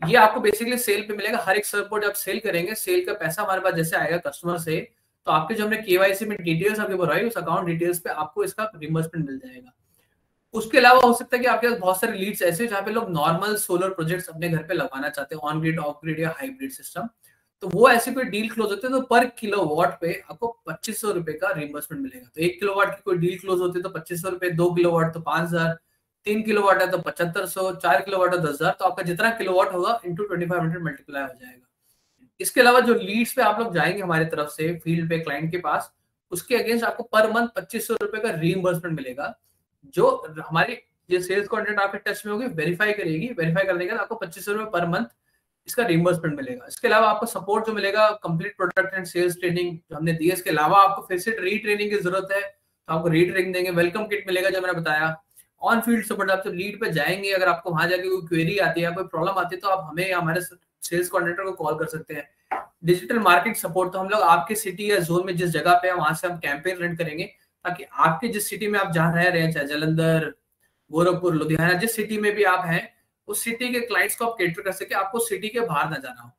ये आपको बेसिकली सेल पे मिलेगा। हर एक सरपोर्ट आप सेल करेंगे सेल का पैसा हमारे पास जैसे आएगा कस्टमर से तो आपके जो हमने केवाईसी में डिटेल्स आपके भरवाई उस अकाउंट डिटेल्स पे आपको इसका रिमर्समेंट मिल जाएगा। उसके अलावा हो सकता है कि आपके पास बहुत सारे लीड्स ऐसे जहाँ पे लोग नॉर्मल सोलर प्रोजेक्ट्स अपने घर पे लगाना चाहते हैं ऑन ग्रिड ऑफ़ ग्रिड या हाइब्रिड सिस्टम तो वो ऐसे कोई डील क्लोज होते हैं तो पर किलो वॉट पे आपको पच्चीस सौ रुपए का रिम्बर्समेंट मिलेगा। तो एक किलो वाट की कोई डील क्लोज होती है तो पच्चीस सौ रुपए, दो किलो वाट तो पाँच हज़ार, तीन किलो वाट है तो पचहत्तर सौ, चार किलो वाट है दस हज़ार तो आपका जितना किलो वाट होगा into twenty five hundred multiply हो जाएगा। इसके अलावा जो लीड्स पे आप लोग जाएँगे हमारी तरफ़ से फ़ील्ड पे क्लाइंट के पास, उसके अगेंस्ट आपको पर मंथ पच्चीस सौ रुपए का रीइम्बर्समेंट मिलेगा। जो हमारी ये सेल्स कॉन्टेंट आपके टच में होगी वेरीफाई करेगी। वेरीफाई करने के बाद आपको पच्चीस सौ रुपए पर मंथ इसका रिम्बर्समेंट मिलेगा। इसके अलावा आपको सपोर्ट जो मिलेगा complete product and sales training जो हमने दी है, इसके अलावा आपको फिर से रीट्रेनिंग की ज़रूरत है तो आपको रीट्रेनिंग देंगे। वेलकम किट मिलेगा जो मैंने बताया। ऑन फ़ील्ड सपोर्ट आप जब लीड पे जाएँगे, अगर आपको वहाँ जाके कोई क्वेरी आती है कोई प्रॉब्लम आती है तो आप हमें हमारे सेल्स कोऑर्डिनेटर को कॉल कर सकते हैं। डिजिटल मार्केट सपोर्ट तो हम लोग आपके सिटी या जोन में जिस जगह पे है, वहाँ से हम कैंपेन रन करेंगे। ताकि आपके जिस सिटी में आप जहाँ रह रहे हैं, चाहे जलंधर, गोरखपुर, लुधियाना, जिस सिटी में भी आप हैं, उस सिटी के क्लाइंट्स को आप केटर कर सके, आपको सिटी के बाहर ना जाना हो।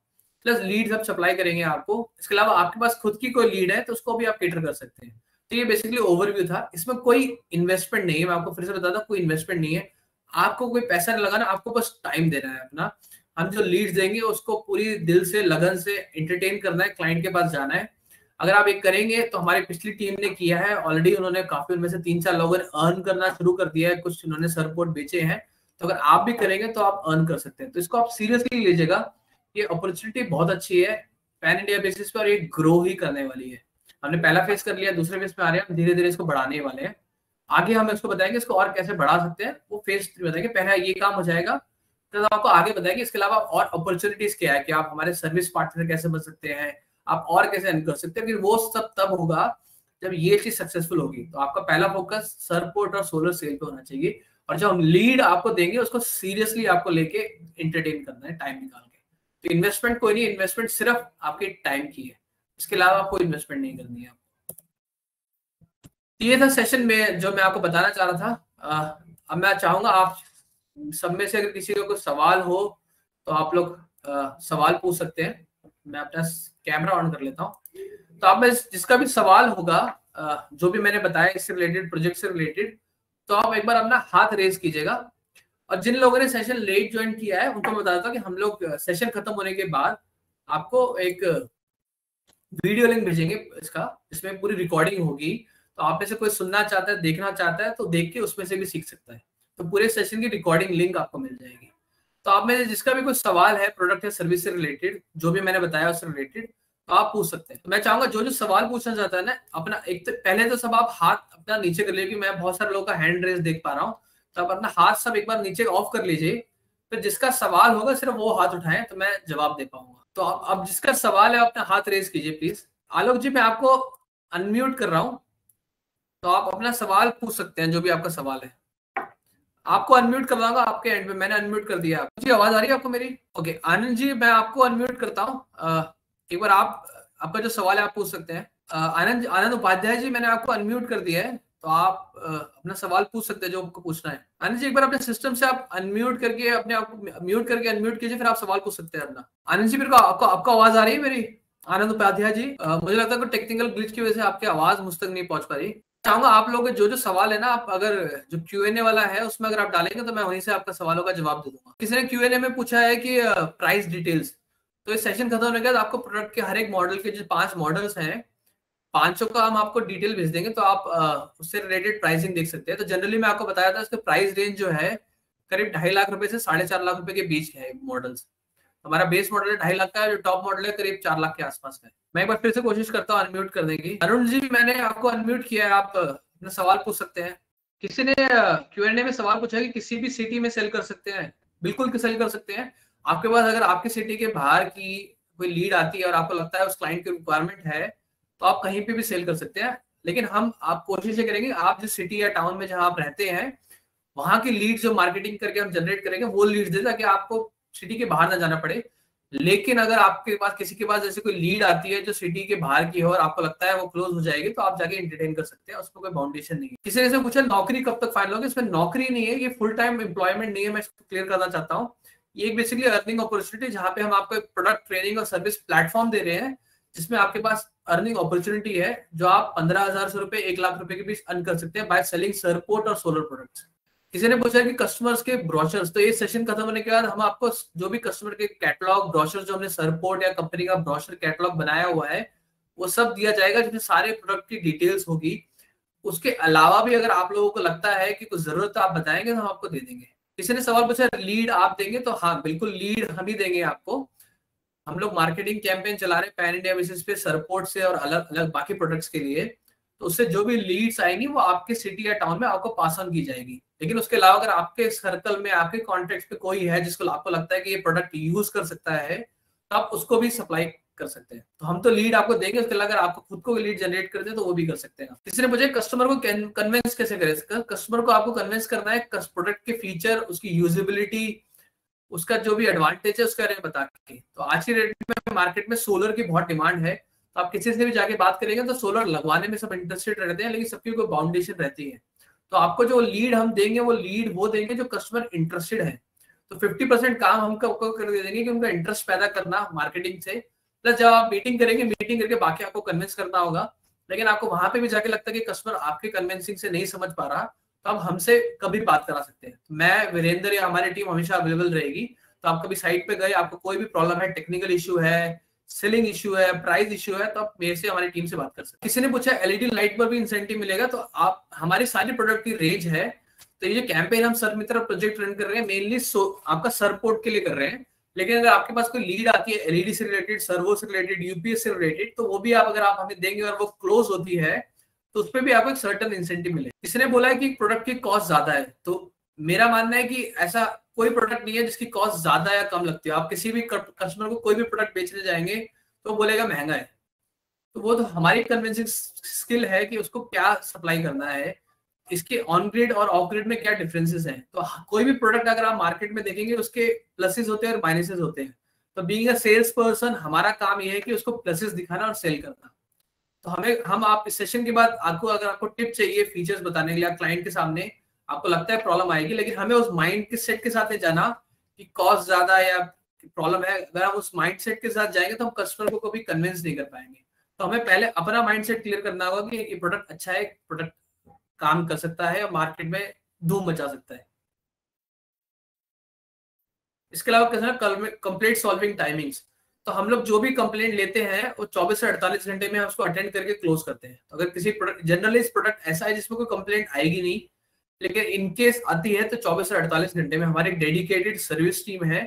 प्लस लीड आप सप्लाई करेंगे आपको। इसके अलावा आपके पास खुद की कोई लीड है तो उसको भी आप केटर कर सकते हैं। तो ये बेसिकली ओवरव्यू था। इसमें कोई इन्वेस्टमेंट नहीं है, मैं आपको फिर से बता दूँ कोई इन्वेस्टमेंट नहीं है। आपको कोई पैसा नहीं लगाना, आपको बस टाइम देना है अपना। हम जो लीड देंगे, उसको पूरी दिल से, लगन से एंटरटेन करना है क्लाइंट के पास जाना है। अगर आप एक करेंगे तो हमारी पिछली टीम ने किया है ऑलरेडी उन्होंने काफ़ी उनमें से तीन चार लोगों ने अर्न करना शुरू कर दिया है, कुछ उन्होंने सरपोर्ट बेचे हैं तो अगर आप भी करेंगे तो आप अर्न कर सकते हैं। तो इसको आप सीरियसली लीजिएगा, ये अपॉर्चुनिटी बहुत अच्छी है पैन इंडिया बेसिस पर ये ग्रो ही करने वाली है। हमने पहला फेस कर लिया, दूसरे फेस पे आ रहे हैं धीरे धीरे इसको बढ़ाने वाले हैं। आगे हम इसको बताएँगे, इसको और कैसे बढ़ा सकते हैं, वो फेस बताएँगे। पहले ये काम हो जाएगा तो आपको आगे बताएँगे, इसके अलावा और अपॉर्चुनिटीज़ क्या है, कि आप हमारे सर्विस पार्टनर कैसे बन सकते हैं आप और कैसे अर्न कर सकते हैं? वो सब तब होगा जब ये चीज़ सक्सेसफुल होगी। तो आपका पहला फोकस सरपोर्ट और सोलर सेल पे होना चाहिए और जब हम लीड आपको देंगे, उसको सीरियसली आपको लेके एंटरटेन करना है टाइम निकाल के। तो इन्वेस्टमेंट कोई नहीं इन्वेस्टमेंट सिर्फ़ आपके टाइम की है। इसके अलावा आपको इन्वेस्टमेंट नहीं करनी है। तो ये था सेशन में जो मैं आपको बताना चाह रहा था। अब मैं चाहूँगा आप सब में से अगर किसी का कोई सवाल हो तो आप लोग सवाल पूछ सकते हैं। मैं अपना कैमरा ऑन कर लेता हूँ। तो आप में जिसका भी सवाल होगा जो भी मैंने बताया इससे रिलेटेड प्रोजेक्ट से रिलेटेड तो आप एक बार अपना हाथ रेज कीजिएगा। और जिन लोगों ने सेशन लेट ज्वाइन किया है, उनको बता देता कि हम लोग सेशन खत्म होने के बाद आपको एक वीडियो लिंक भेजेंगे इसका इसमें पूरी रिकॉर्डिंग होगी। तो आप में से कोई सुनना चाहता है, देखना चाहता है तो देख के उसमें से भी सीख सकता है। तो पूरे सेशन की रिकॉर्डिंग लिंक आपको मिल जाएगी। तो आप में जिसका भी कोई सवाल है प्रोडक्ट या सर्विस से रिलेटेड जो भी मैंने बताया उससे रिलेटेड तो आप पूछ सकते हैं। तो मैं चाहूँगा जो जो सवाल पूछना चाहता है ना, अपना एक तो पहले तो सब आप हाथ अपना नीचे कर लीजिए मैं बहुत सारे लोगों का हैंड रेस देख पा रहा हूँ। तो आप अपना हाथ सब एक बार नीचे ऑफ़ कर लीजिए। फिर जिसका सवाल होगा सिर्फ़ वो हाथ उठाएँ तो मैं जवाब दे पाऊँगा। तो अब जिसका सवाल है अपना हाथ रेस कीजिए प्लीज़ आलोक जी, मैं आपको अनम्यूट कर रहा हूँ। तो आप अपना सवाल पूछ सकते हैं, जो भी आपका सवाल है। आपको अनम्यूट करवाऊँगा, आपके एंड में मैंने अनम्यूट कर दिया। जी, आवाज़ आ रही है आपको मेरी? ओके आनंद जी, मैं आपको अनम्यूट करता हूँ। एक बार आप, आपका जो सवाल है, आप पूछ सकते हैं। आनंद आनंद उपाध्याय जी, मैंने आपको अनम्यूट कर दिया है तो आप अपना सवाल पूछ सकते हैं जो आपको पूछना है। आनंद जी, एक बार अपने सिस्टम से आप अनम्यूट करके, अपने आप म्यूट करके अनम्यूट कीजिए, फिर आप सवाल पूछ सकते हैं अपना। आनंद जी, मेरे को आपको आपको आवाज़ आ रही है मेरी? आनंद उपाध्याय जी मुझे लगता है टेक्निकल ग्लिच की वजह से आपकी आवाज़ मुझ तक नहीं पहुँच पा रही। चाहूँगा आप लोग जो जो सवाल है ना, आप अगर जो क्यू एन ए वाला है, उसमें अगर आप डालेंगे तो मैं वहीं से आपका सवालों का जवाब दे दूँगा। किसी ने क्यू एन ए में पूछा है कि प्राइस डिटेल्स तो इस सेशन खत्म होने के बाद आपको प्रोडक्ट के हर एक मॉडल के जो पाँच मॉडल्स हैं, पाँचों का हम आपको डिटेल भेज देंगे तो आप उससे रिलेटेड प्राइसिंग देख सकते हैं। तो जनरली मैं आपको बताया था, इसका प्राइस रेंज जो है, करीब ढाई लाख रुपए से साढ़े चार लाख रुपए के बीच है मॉडल्स हमारा बेस मॉडल है, ढाई लाख का जो टॉप मॉडल है, करीब चार लाख के आसपास है। मैं एक बार फिर से कोशिश करता हूँ अनम्यूट करने की। अरुण जी, मैंने आपको अनम्यूट किया है, आप, अपना सवाल पूछ सकते हैं। किसी ने क्यूएनए में सवाल पूछा कि किसी भी सिटी में सेल कर सकते हैं? बिल्कुल सेल कर सकते हैं। आपके पास अगर आपकी सिटी के बाहर की कोई लीड आती है और आपको लगता है उस क्लाइंट की रिक्वायरमेंट है तो आप कहीं पे भी सेल कर सकते हैं। लेकिन हम, आप कोशिश ये करेंगे, आप जिस सिटी या टाउन में जहाँ आप रहते हैं, वहाँ की लीड जो मार्केटिंग करके हम जनरेट करेंगे, वो लीड दे ताकि आपको सिटी के बाहर ना जाना पड़े। लेकिन अगर आपके पास, किसी के पास जैसे कोई लीड आती है जो सिटी के बाहर की हो और आपको लगता है वो क्लोज हो जाएगी तो आप जाके एंटरटेन कर सकते हैं उसको कोई बाउंडेशन नहीं है। किसी ने पूछा, नौकरी कब तक फाइनल होगी? इसमें नौकरी नहीं है, ये फुल टाइम एम्प्लॉयमेंट नहीं है, मैं इसको क्लियर करना चाहता हूँ। ये एक बेसिकली अर्निंग अपॉर्चुनिटी जहाँ पे हम आपको एक प्रोडक्ट ट्रेनिंग और सर्विस प्लेटफॉर्म दे रहे हैं, जिसमें आपके पास अर्निंग अपॉर्चुनिटी है, जो आप पंद्रह हज़ार से रुपए, एक लाख रुपए के बीच अर्न कर सकते हैं बाय सेलिंग सरपोर्ट और सोलर प्रोडक्ट्स किसी ने पूछा कि कस्टमर्स के ब्रोशर्स तो ये सेशन खत्म होने के बाद हम आपको जो भी कस्टमर के कैटलॉग ब्रोशर जो हमने सरपोर्ट या कंपनी का ब्रोशर कैटलॉग बनाया हुआ है, वो सब दिया जाएगा, जिसमें सारे प्रोडक्ट की डिटेल्स होगी। उसके अलावा भी अगर आप लोगों को लगता है कि कुछ ज़रूरत आप बताएँगे तो हम आपको दे देंगे। किसी ने सवाल पूछा, लीड आप देंगे? तो हाँ बिल्कुल लीड हम ही देंगे आपको। हम लोग मार्केटिंग कैंपेन चला रहे हैं पैन इंडिया बेसिस पे सरपोर्ट से और अलग अलग बाकी प्रोडक्ट्स के लिए। तो उससे जो भी लीड्स आएँगी, वो आपके सिटी या टाउन में आपको पास ऑन की जाएगी। लेकिन उसके अलावा अगर आपके सर्कल में, आपके कॉन्टेक्ट पे कोई है, जिसको आपको लगता है कि ये प्रोडक्ट यूज़ कर सकता है तो आप उसको भी सप्लाई कर सकते हैं। तो हम तो लीड आपको देंगे, उसके अलावा अगर आपको खुद को लीड जनरेट करते हैं तो वो भी कर सकते हैं। ने मुझे कस्टमर को कन्विंस कैसे करें? कस्टमर को आपको कन्विंस करना है प्रोडक्ट के फीचर उसकी यूजिबिलिटी उसका जो भी एडवांटेज है, उसके बारे में बता के। तो आज की डेट में मार्केट में सोलर की बहुत डिमांड है। तो आप किसी से भी जाके बात करेंगे तो सोलर लगवाने में सब इंटरेस्टेड रहते हैं, लेकिन सबकी कोई बाउंडेशन रहती है। तो आपको जो लीड हम देंगे, वो लीड वो देंगे जो कस्टमर इंटरेस्टेड है। तो 50 परसेंट काम हम कर देंगे कि उनका इंटरेस्ट पैदा करना मार्केटिंग से। प्लस जब आप मीटिंग करेंगे मीटिंग करके बाकी आपको कन्विंस करना होगा, लेकिन आपको वहाँ पे भी जाके लगता है कि कस्टमर आपके कन्विंसिंग से नहीं समझ पा रहा तो आप हमसे कभी बात करा सकते हैं। तो मैं, वीरेंद्र या हमारी टीम हमेशा अवेलेबल रहेगी। तो आप कभी साइट पे गए, आपको कोई भी प्रॉब्लम है टेक्निकल इश्यू है सेलिंग इश्यू है प्राइस इश्यू है तो आप मेरे से, हमारी टीम से बात कर सकते किसी ने पूछा एलईडी लाइट पर भी इंसेंटिव मिलेगा तो आप, हमारी सारी प्रोडक्ट की रेंज है। तो ये कैंपेन हम सर मित्र प्रोजेक्ट रन कर रहे हैं मेनली आपका सरपोर्ट के लिए कर रहे हैं। लेकिन अगर आपके पास कोई लीड आती है एलईडी से रिलेटेड सर्वो से रिलेटेड यूपीएस से रिलेटेड तो वो भी आप, अगर आप हमें देंगे और वो क्लोज होती है तो उस पर भी आपको एक सर्टन इंसेंटिव मिले इसने बोला है कि प्रोडक्ट की कॉस्ट ज़्यादा है तो मेरा मानना है कि ऐसा कोई प्रोडक्ट नहीं है जिसकी कॉस्ट ज़्यादा या कम लगती है। आप किसी भी कस्टमर को कोई भी प्रोडक्ट बेचने जाएँगे तो बोलेगा महँगा है। तो वो तो हमारी कन्विंसिंग स्किल है कि उसको क्या सप्लाई करना है, इसके ऑन ग्रिड और ऑफ़ ग्रेड में क्या डिफरेंसेस हैं। तो कोई भी प्रोडक्ट अगर आप मार्केट में देखेंगे, उसके प्लसेस होते हैं और माइनसेस होते हैं। तो बीइंग अ सेल्स पर्सन हमारा काम ये है कि उसको प्लसेस दिखाना और सेल करना। तो हमें हम आप इस सेशन के बाद आपको अगर आपको टिप चाहिए फीचर्स बताने के लिए क्लाइंट के सामने आपको लगता है प्रॉब्लम आएगी, लेकिन हमें उस माइंड के सेट के साथ नहीं जाना कि कॉस्ट ज़्यादा है या प्रॉब्लम है। अगर हम उस माइंड सेट के साथ जाएँगे तो हम कस्टमर को कभी कन्विंस नहीं कर पाएँगे। तो हमें पहले अपना माइंड सेट क्लियर करना होगा कि ये प्रोडक्ट अच्छा है प्रोडक्ट काम कर सकता है और मार्केट में धूम मचा सकता है। इसके अलावा कैसे कंप्लीट सॉल्विंग टाइमिंग्स तो हम लोग जो भी कंप्लेंट लेते हैं, वो 24 से 48 घंटे में हम उसको अटेंड करके क्लोज करते हैं। तो अगर किसी प्रोडक्ट जनरली इस प्रोडक्ट ऐसा है जिसमें कोई कंप्लेंट आएगी नहीं लेकिन इनकेस आती है तो 24 से 48 घंटे में हमारी डेडिकेटेड सर्विस टीम है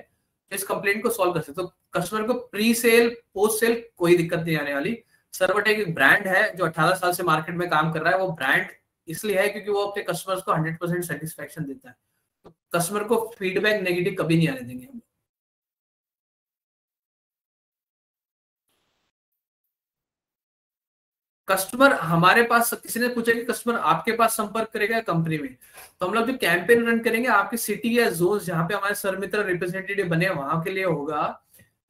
इस कंप्लेंट को सॉल्व कर सकते तो कस्टमर को प्री सेल पोस्ट सेल कोई दिक्कत नहीं आने वाली। सर्वटेक एक ब्रांड है, जो 18 साल से मार्केट में काम कर रहा है। वो ब्रांड इसलिए है क्योंकि वो अपने कस्टमर्स को 100 परसेंट सेटिस्फेक्शन देता है। तो कस्टमर को फीडबैक नेगेटिव कभी नहीं आने देंगे। हम कस्टमर हमारे पास, किसी ने पूछा कि कस्टमर आपके पास संपर्क करेगा कंपनी में? तो हम लोग जो कैंपेन रन करेंगे, आपके सिटी या जोन जहाँ पे हमारे सर मित्र रिप्रेजेंटेटिव बने, वहाँ के लिए होगा।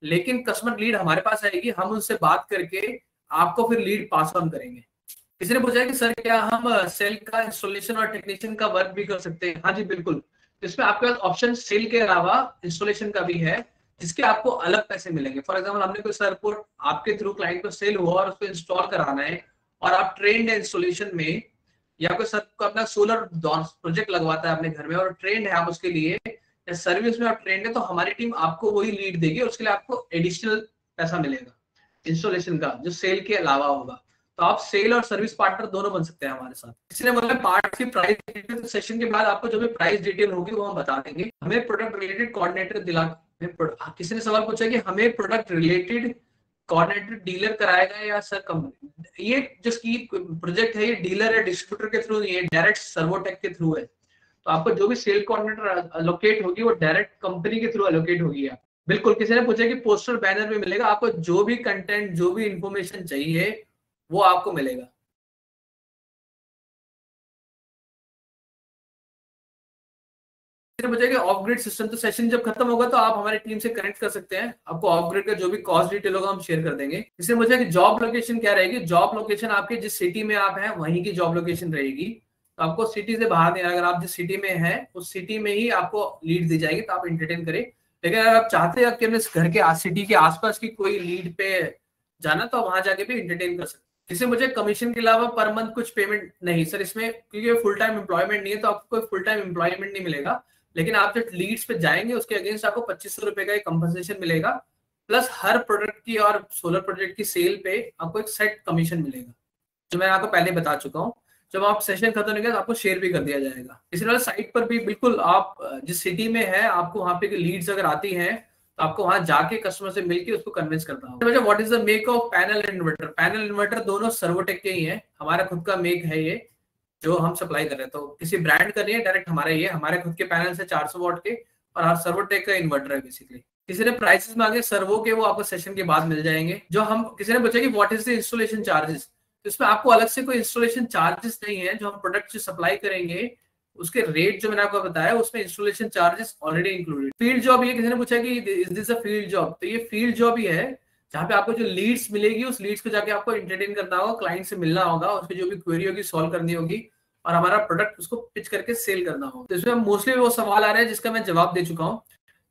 लेकिन कस्टमर लीड हमारे पास आएगी, हम उनसे बात करके आपको फिर लीड पास ऑन करेंगे। किसी ने पूछा कि, सर, क्या हम सेल का इंस्टॉलेशन और टेक्नीशियन का वर्क भी कर सकते हैं? हाँ जी, बिल्कुल। इसमें आपके पास ऑप्शन सेल के अलावा इंस्टॉलेशन का भी है। जिसके आपको अलग पैसे मिलेंगे। फॉर एग्ज़ाम्पल हमने कोई सरपोर्ट आपके थ्रू क्लाइंट को सेल हुआ और उसको इंस्टॉल कराना है और आप ट्रेंड इंस्टॉलेशन में, या कोई सर को अपना सोलर प्रोजेक्ट लगवाता है अपने घर में और ट्रेंड है आप उसके लिए, या सर्विस में आप ट्रेंड है तो हमारी टीम आपको वही लीड देगी उसके लिए आपको एडिशनल पैसा मिलेगा इंस्टॉलेशन का, जो सेल के अलावा होगा। तो आप सेल और सर्विस पार्टनर दोनों बन सकते हैं हमारे साथ। इसलिए मतलब पार्ट की प्राइस सेशन के बाद आपको जो भी प्राइस डिटेल होगी वो हम बता देंगे। हमें प्रोडक्ट रिलेटेड कोऑर्डिनेटर दिला किसी ने सवाल पूछा कि हमें प्रोडक्ट रिलेटेड कोऑर्डिनेटर डीलर कराएगा या सर कम ये जो प्रोजेक्ट है, ये डीलर या डिस्ट्रीब्यूटर के थ्रू है डायरेक्ट सर्वोटेक के थ्रू है। तो आपको जो भी सेल कोऑर्डिनेटर अलोकेट होगी, वो डायरेक्ट कंपनी के थ्रू अलोकेट होगी आप बिल्कुल, किसी ने पूछा कि पोस्टर बैनर में मिलेगा, आपको जो भी कंटेंट जो भी इंफॉर्मेशन चाहिए, वो आपको मिलेगा। बचेगा। ऑफ़ ग्रिड सिस्टम तो सेशन जब खत्म होगा तो आप हमारी टीम से कनेक्ट कर सकते हैं। आपको ऑफ़ ग्रिड का जो भी कॉस्ट डिटेल होगा हम शेयर कर देंगे। इससे मुझे कि जॉब लोकेशन क्या रहेगी? जॉब लोकेशन आपके जिस सिटी में आप हैं, वहीं की जॉब लोकेशन रहेगी। तो आपको सिटी से बाहर नहीं, अगर आप जिस सिटी में हैं, उस सिटी में ही आपको लीड दी जाएगी तो आप इंटरटेन करें। लेकिन अगर आप चाहते हैं कि अपने घर के सिटी के आसपास की कोई लीड पे जाना तो वहाँ जाके भी इंटरटेन कर सकते इससे मुझे कमीशन के अलावा पर मंथ कुछ पेमेंट नहीं। सर, इसमें क्योंकि फुल टाइम एम्प्लॉयमेंट नहीं है तो आपको कोई फुल टाइम एम्प्लॉयमेंट नहीं मिलेगा। लेकिन आप जब लीड्स पे जाएँगे, उसके अगेंस्ट आपको पच्चीस सौ रुपए का एक कंपनसेशन मिलेगा प्लस हर प्रोडक्ट की और सोलर प्रोजेक्ट की सेल पे आपको एक सेट कमीशन मिलेगा। जो मैं आपको पहले बता चुका हूँ, जब आप सेशन खत्म होने तो आपको शेयर भी कर दिया जाएगा। इसी तरह साइट पर भी बिल्कुल आप, जिस सिटी में है, आपको वहाँ पे लीड्स अगर आती हैं तो आपको वहाँ जाके कस्टमर से मिलकर उसको कन्विंस करना होगा what is the make of panel inverter panel inverter दोनों सर्वोटेक के ही है। हमारा खुद का मेक है ये। जो हम सप्लाई कर रहे हैं। तो किसी ब्रांड का नहीं है डायरेक्ट हमारा ये हमारे खुद के पैनल से 400 वॉट के और हर सर्वोटेक का इन्वर्टर है बेसिकली किसी ने प्राइसेस मांगे सर्वो के वो आपको सेशन के बाद मिल जाएँगे। जो हम, किसी ने पूछा कि what is the installation charges तो इसमें आपको अलग से कोई इंस्टॉलेशन चार्जेस नहीं है। जो हम प्रोडक्ट जो सप्लाई करेंगे, उसके रेट जो मैंने आपको बताया, उसमें installation charges already included field job ये, किसी ने पूछा कि is this a field job तो ये फ़ील्ड जॉब ही है, जहाँ पे आपको जो लीड्स मिलेगी, उस लीड्स को जाके आपको एंटरटेन करना होगा क्लाइंट से मिलना होगा, उसकी जो भी क्वेरी होगी सॉल्व करनी होगी। और हमारा प्रोडक्ट उसको पिच करके सेल करना होगा तो इसमें मोस्टली वो सवाल आ रहे हैं जिसका मैं जवाब दे चुका हूँ।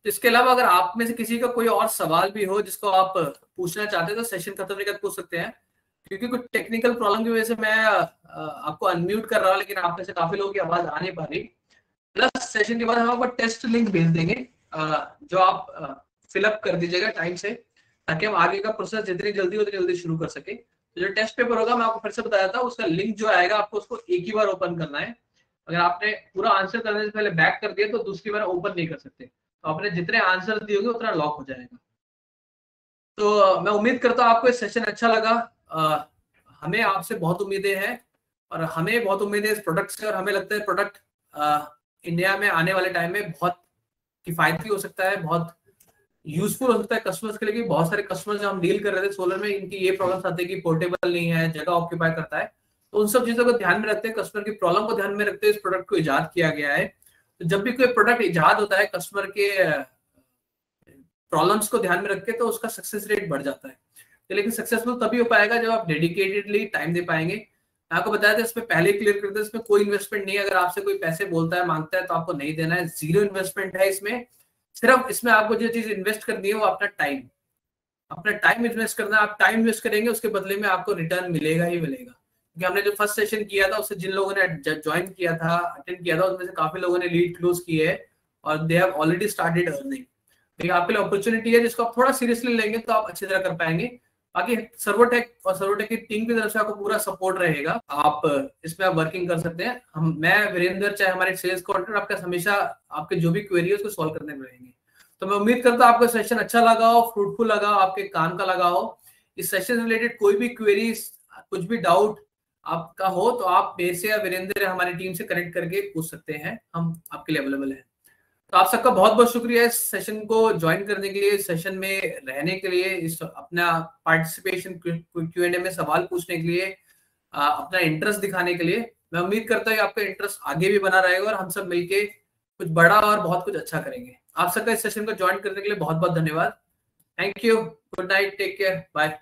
तो इसके अलावा अगर आप में से किसी का कोई और सवाल भी हो जिसको आप पूछना चाहते हैं तो सेशन खत्म होने पूछ सकते हैं। क्योंकि कुछ टेक्निकल प्रॉब्लम की वजह से मैं आपको अनम्यूट कर रहा हूँ, लेकिन आप में से काफ़ी लोगों की आवाज़ आ नहीं पा रही। प्लस सेशन के बाद हम आपको टेस्ट लिंक भेज देंगे। जो आप फिलअप कर दीजिएगा टाइम से, ताकि हम आगे का प्रोसेस जितनी जल्दी उतनी जल्दी शुरू कर सके। तो जो टेस्ट पेपर होगा मैं आपको फिर से बताया था उसका लिंक जो आएगा आपको उसको एक ही बार ओपन करना है। अगर आपने पूरा आंसर करने से पहले बैक कर दिया तो दूसरी बार ओपन नहीं कर सकते। तो आपने जितने आंसर दिए होंगे उतना लॉक हो जाएगा। तो मैं उम्मीद करता हूँ आपको ये सेशन अच्छा लगा। आ, हमें आपसे बहुत उम्मीदें हैं और हमें बहुत उम्मीद है इस प्रोडक्ट से और हमें लगता है प्रोडक्ट इंडिया में आने वाले टाइम में बहुत किफायती हो सकता है बहुत यूजफुल हो सकता है कस्टमर्स के लिए बहुत सारे कस्टमर्स जो हम डील कर रहे थे सोलर में, इनकी ये प्रॉब्लम आते हैं कि पोर्टेबल नहीं है, जगह ऑक्यूपाई करता है तो उन सब चीज़ों को ध्यान में रखते हैं कस्टमर की प्रॉब्लम को ध्यान में रखते हुए इस प्रोडक्ट को इजाद किया गया है। तो जब भी कोई प्रोडक्ट इजाद होता है कस्टमर के प्रॉब्लम्स को ध्यान में रख के तो उसका सक्सेस रेट बढ़ जाता है। तो लेकिन सक्सेसफुल तभी हो पाएगा जब आप डेडिकेटेडली टाइम दे पाएँगे। आपको बताया था, इसमें पहले क्लियर करते इसमें कोई इन्वेस्टमेंट नहीं है। अगर आपसे कोई पैसे बोलता है, माँगता है तो आपको नहीं देना है। ज़ीरो इन्वेस्टमेंट है इसमें। सिर्फ़ इसमें आपको जो चीज़ इन्वेस्ट करनी है वो अपना टाइम अपना टाइम इन्वेस्ट करना, आप टाइम इन्वेस्ट करेंगे, उसके बदले में आपको रिटर्न मिलेगा ही मिलेगा। क्योंकि हमने जो फ़र्स्ट सेशन किया था, उससे जिन लोगों ने ज्वाइन किया था अटेंड किया था उसमें से काफ़ी लोगों ने लीड क्लोज की है और they have already started earning आपके लिए अपॉर्चुनिटी है, जिसको आप थोड़ा सीरियसली लेंगे तो आप अच्छी तरह कर पाएँगे। बाकी सर्वोटेक और सर्वोटेक की टीम की तरफ़ से आपको पूरा सपोर्ट रहेगा। आप इसमें आप वर्किंग कर सकते हैं। हम, मैं, वीरेंद्र, चाहे हमारे सेल्स कोऑर्डिनेटर आपका हमेशा आपके जो भी क्वेरी है उसको सॉल्व करने में रहेंगे। तो मैं उम्मीद करता हूँ आपको सेशन अच्छा लगा हो फ्रूटफुल लगा हो, आपके काम का लगा हो। इस सेशन से रिलेटेड कोई भी क्वेरी कुछ भी डाउट आपका हो तो आप मेरे से या वीरेंद्र हमारी टीम से कनेक्ट करके पूछ सकते हैं। हम आपके लिए अवेलेबल हैं। तो आप सबका बहुत बहुत शुक्रिया इस सेशन को ज्वाइन करने के लिए सेशन में रहने के लिए, इस अपना पार्टिसिपेशन क्यू एंड ए में सवाल पूछने के लिए अपना इंटरेस्ट दिखाने के लिए। मैं उम्मीद करता हूँ आपका इंटरेस्ट आगे भी बना रहेगा और हम सब मिलके कुछ बड़ा और बहुत कुछ अच्छा करेंगे। आप सबका इस सेशन को ज्वाइन करने के लिए बहुत बहुत धन्यवाद। Thank you good night take care bye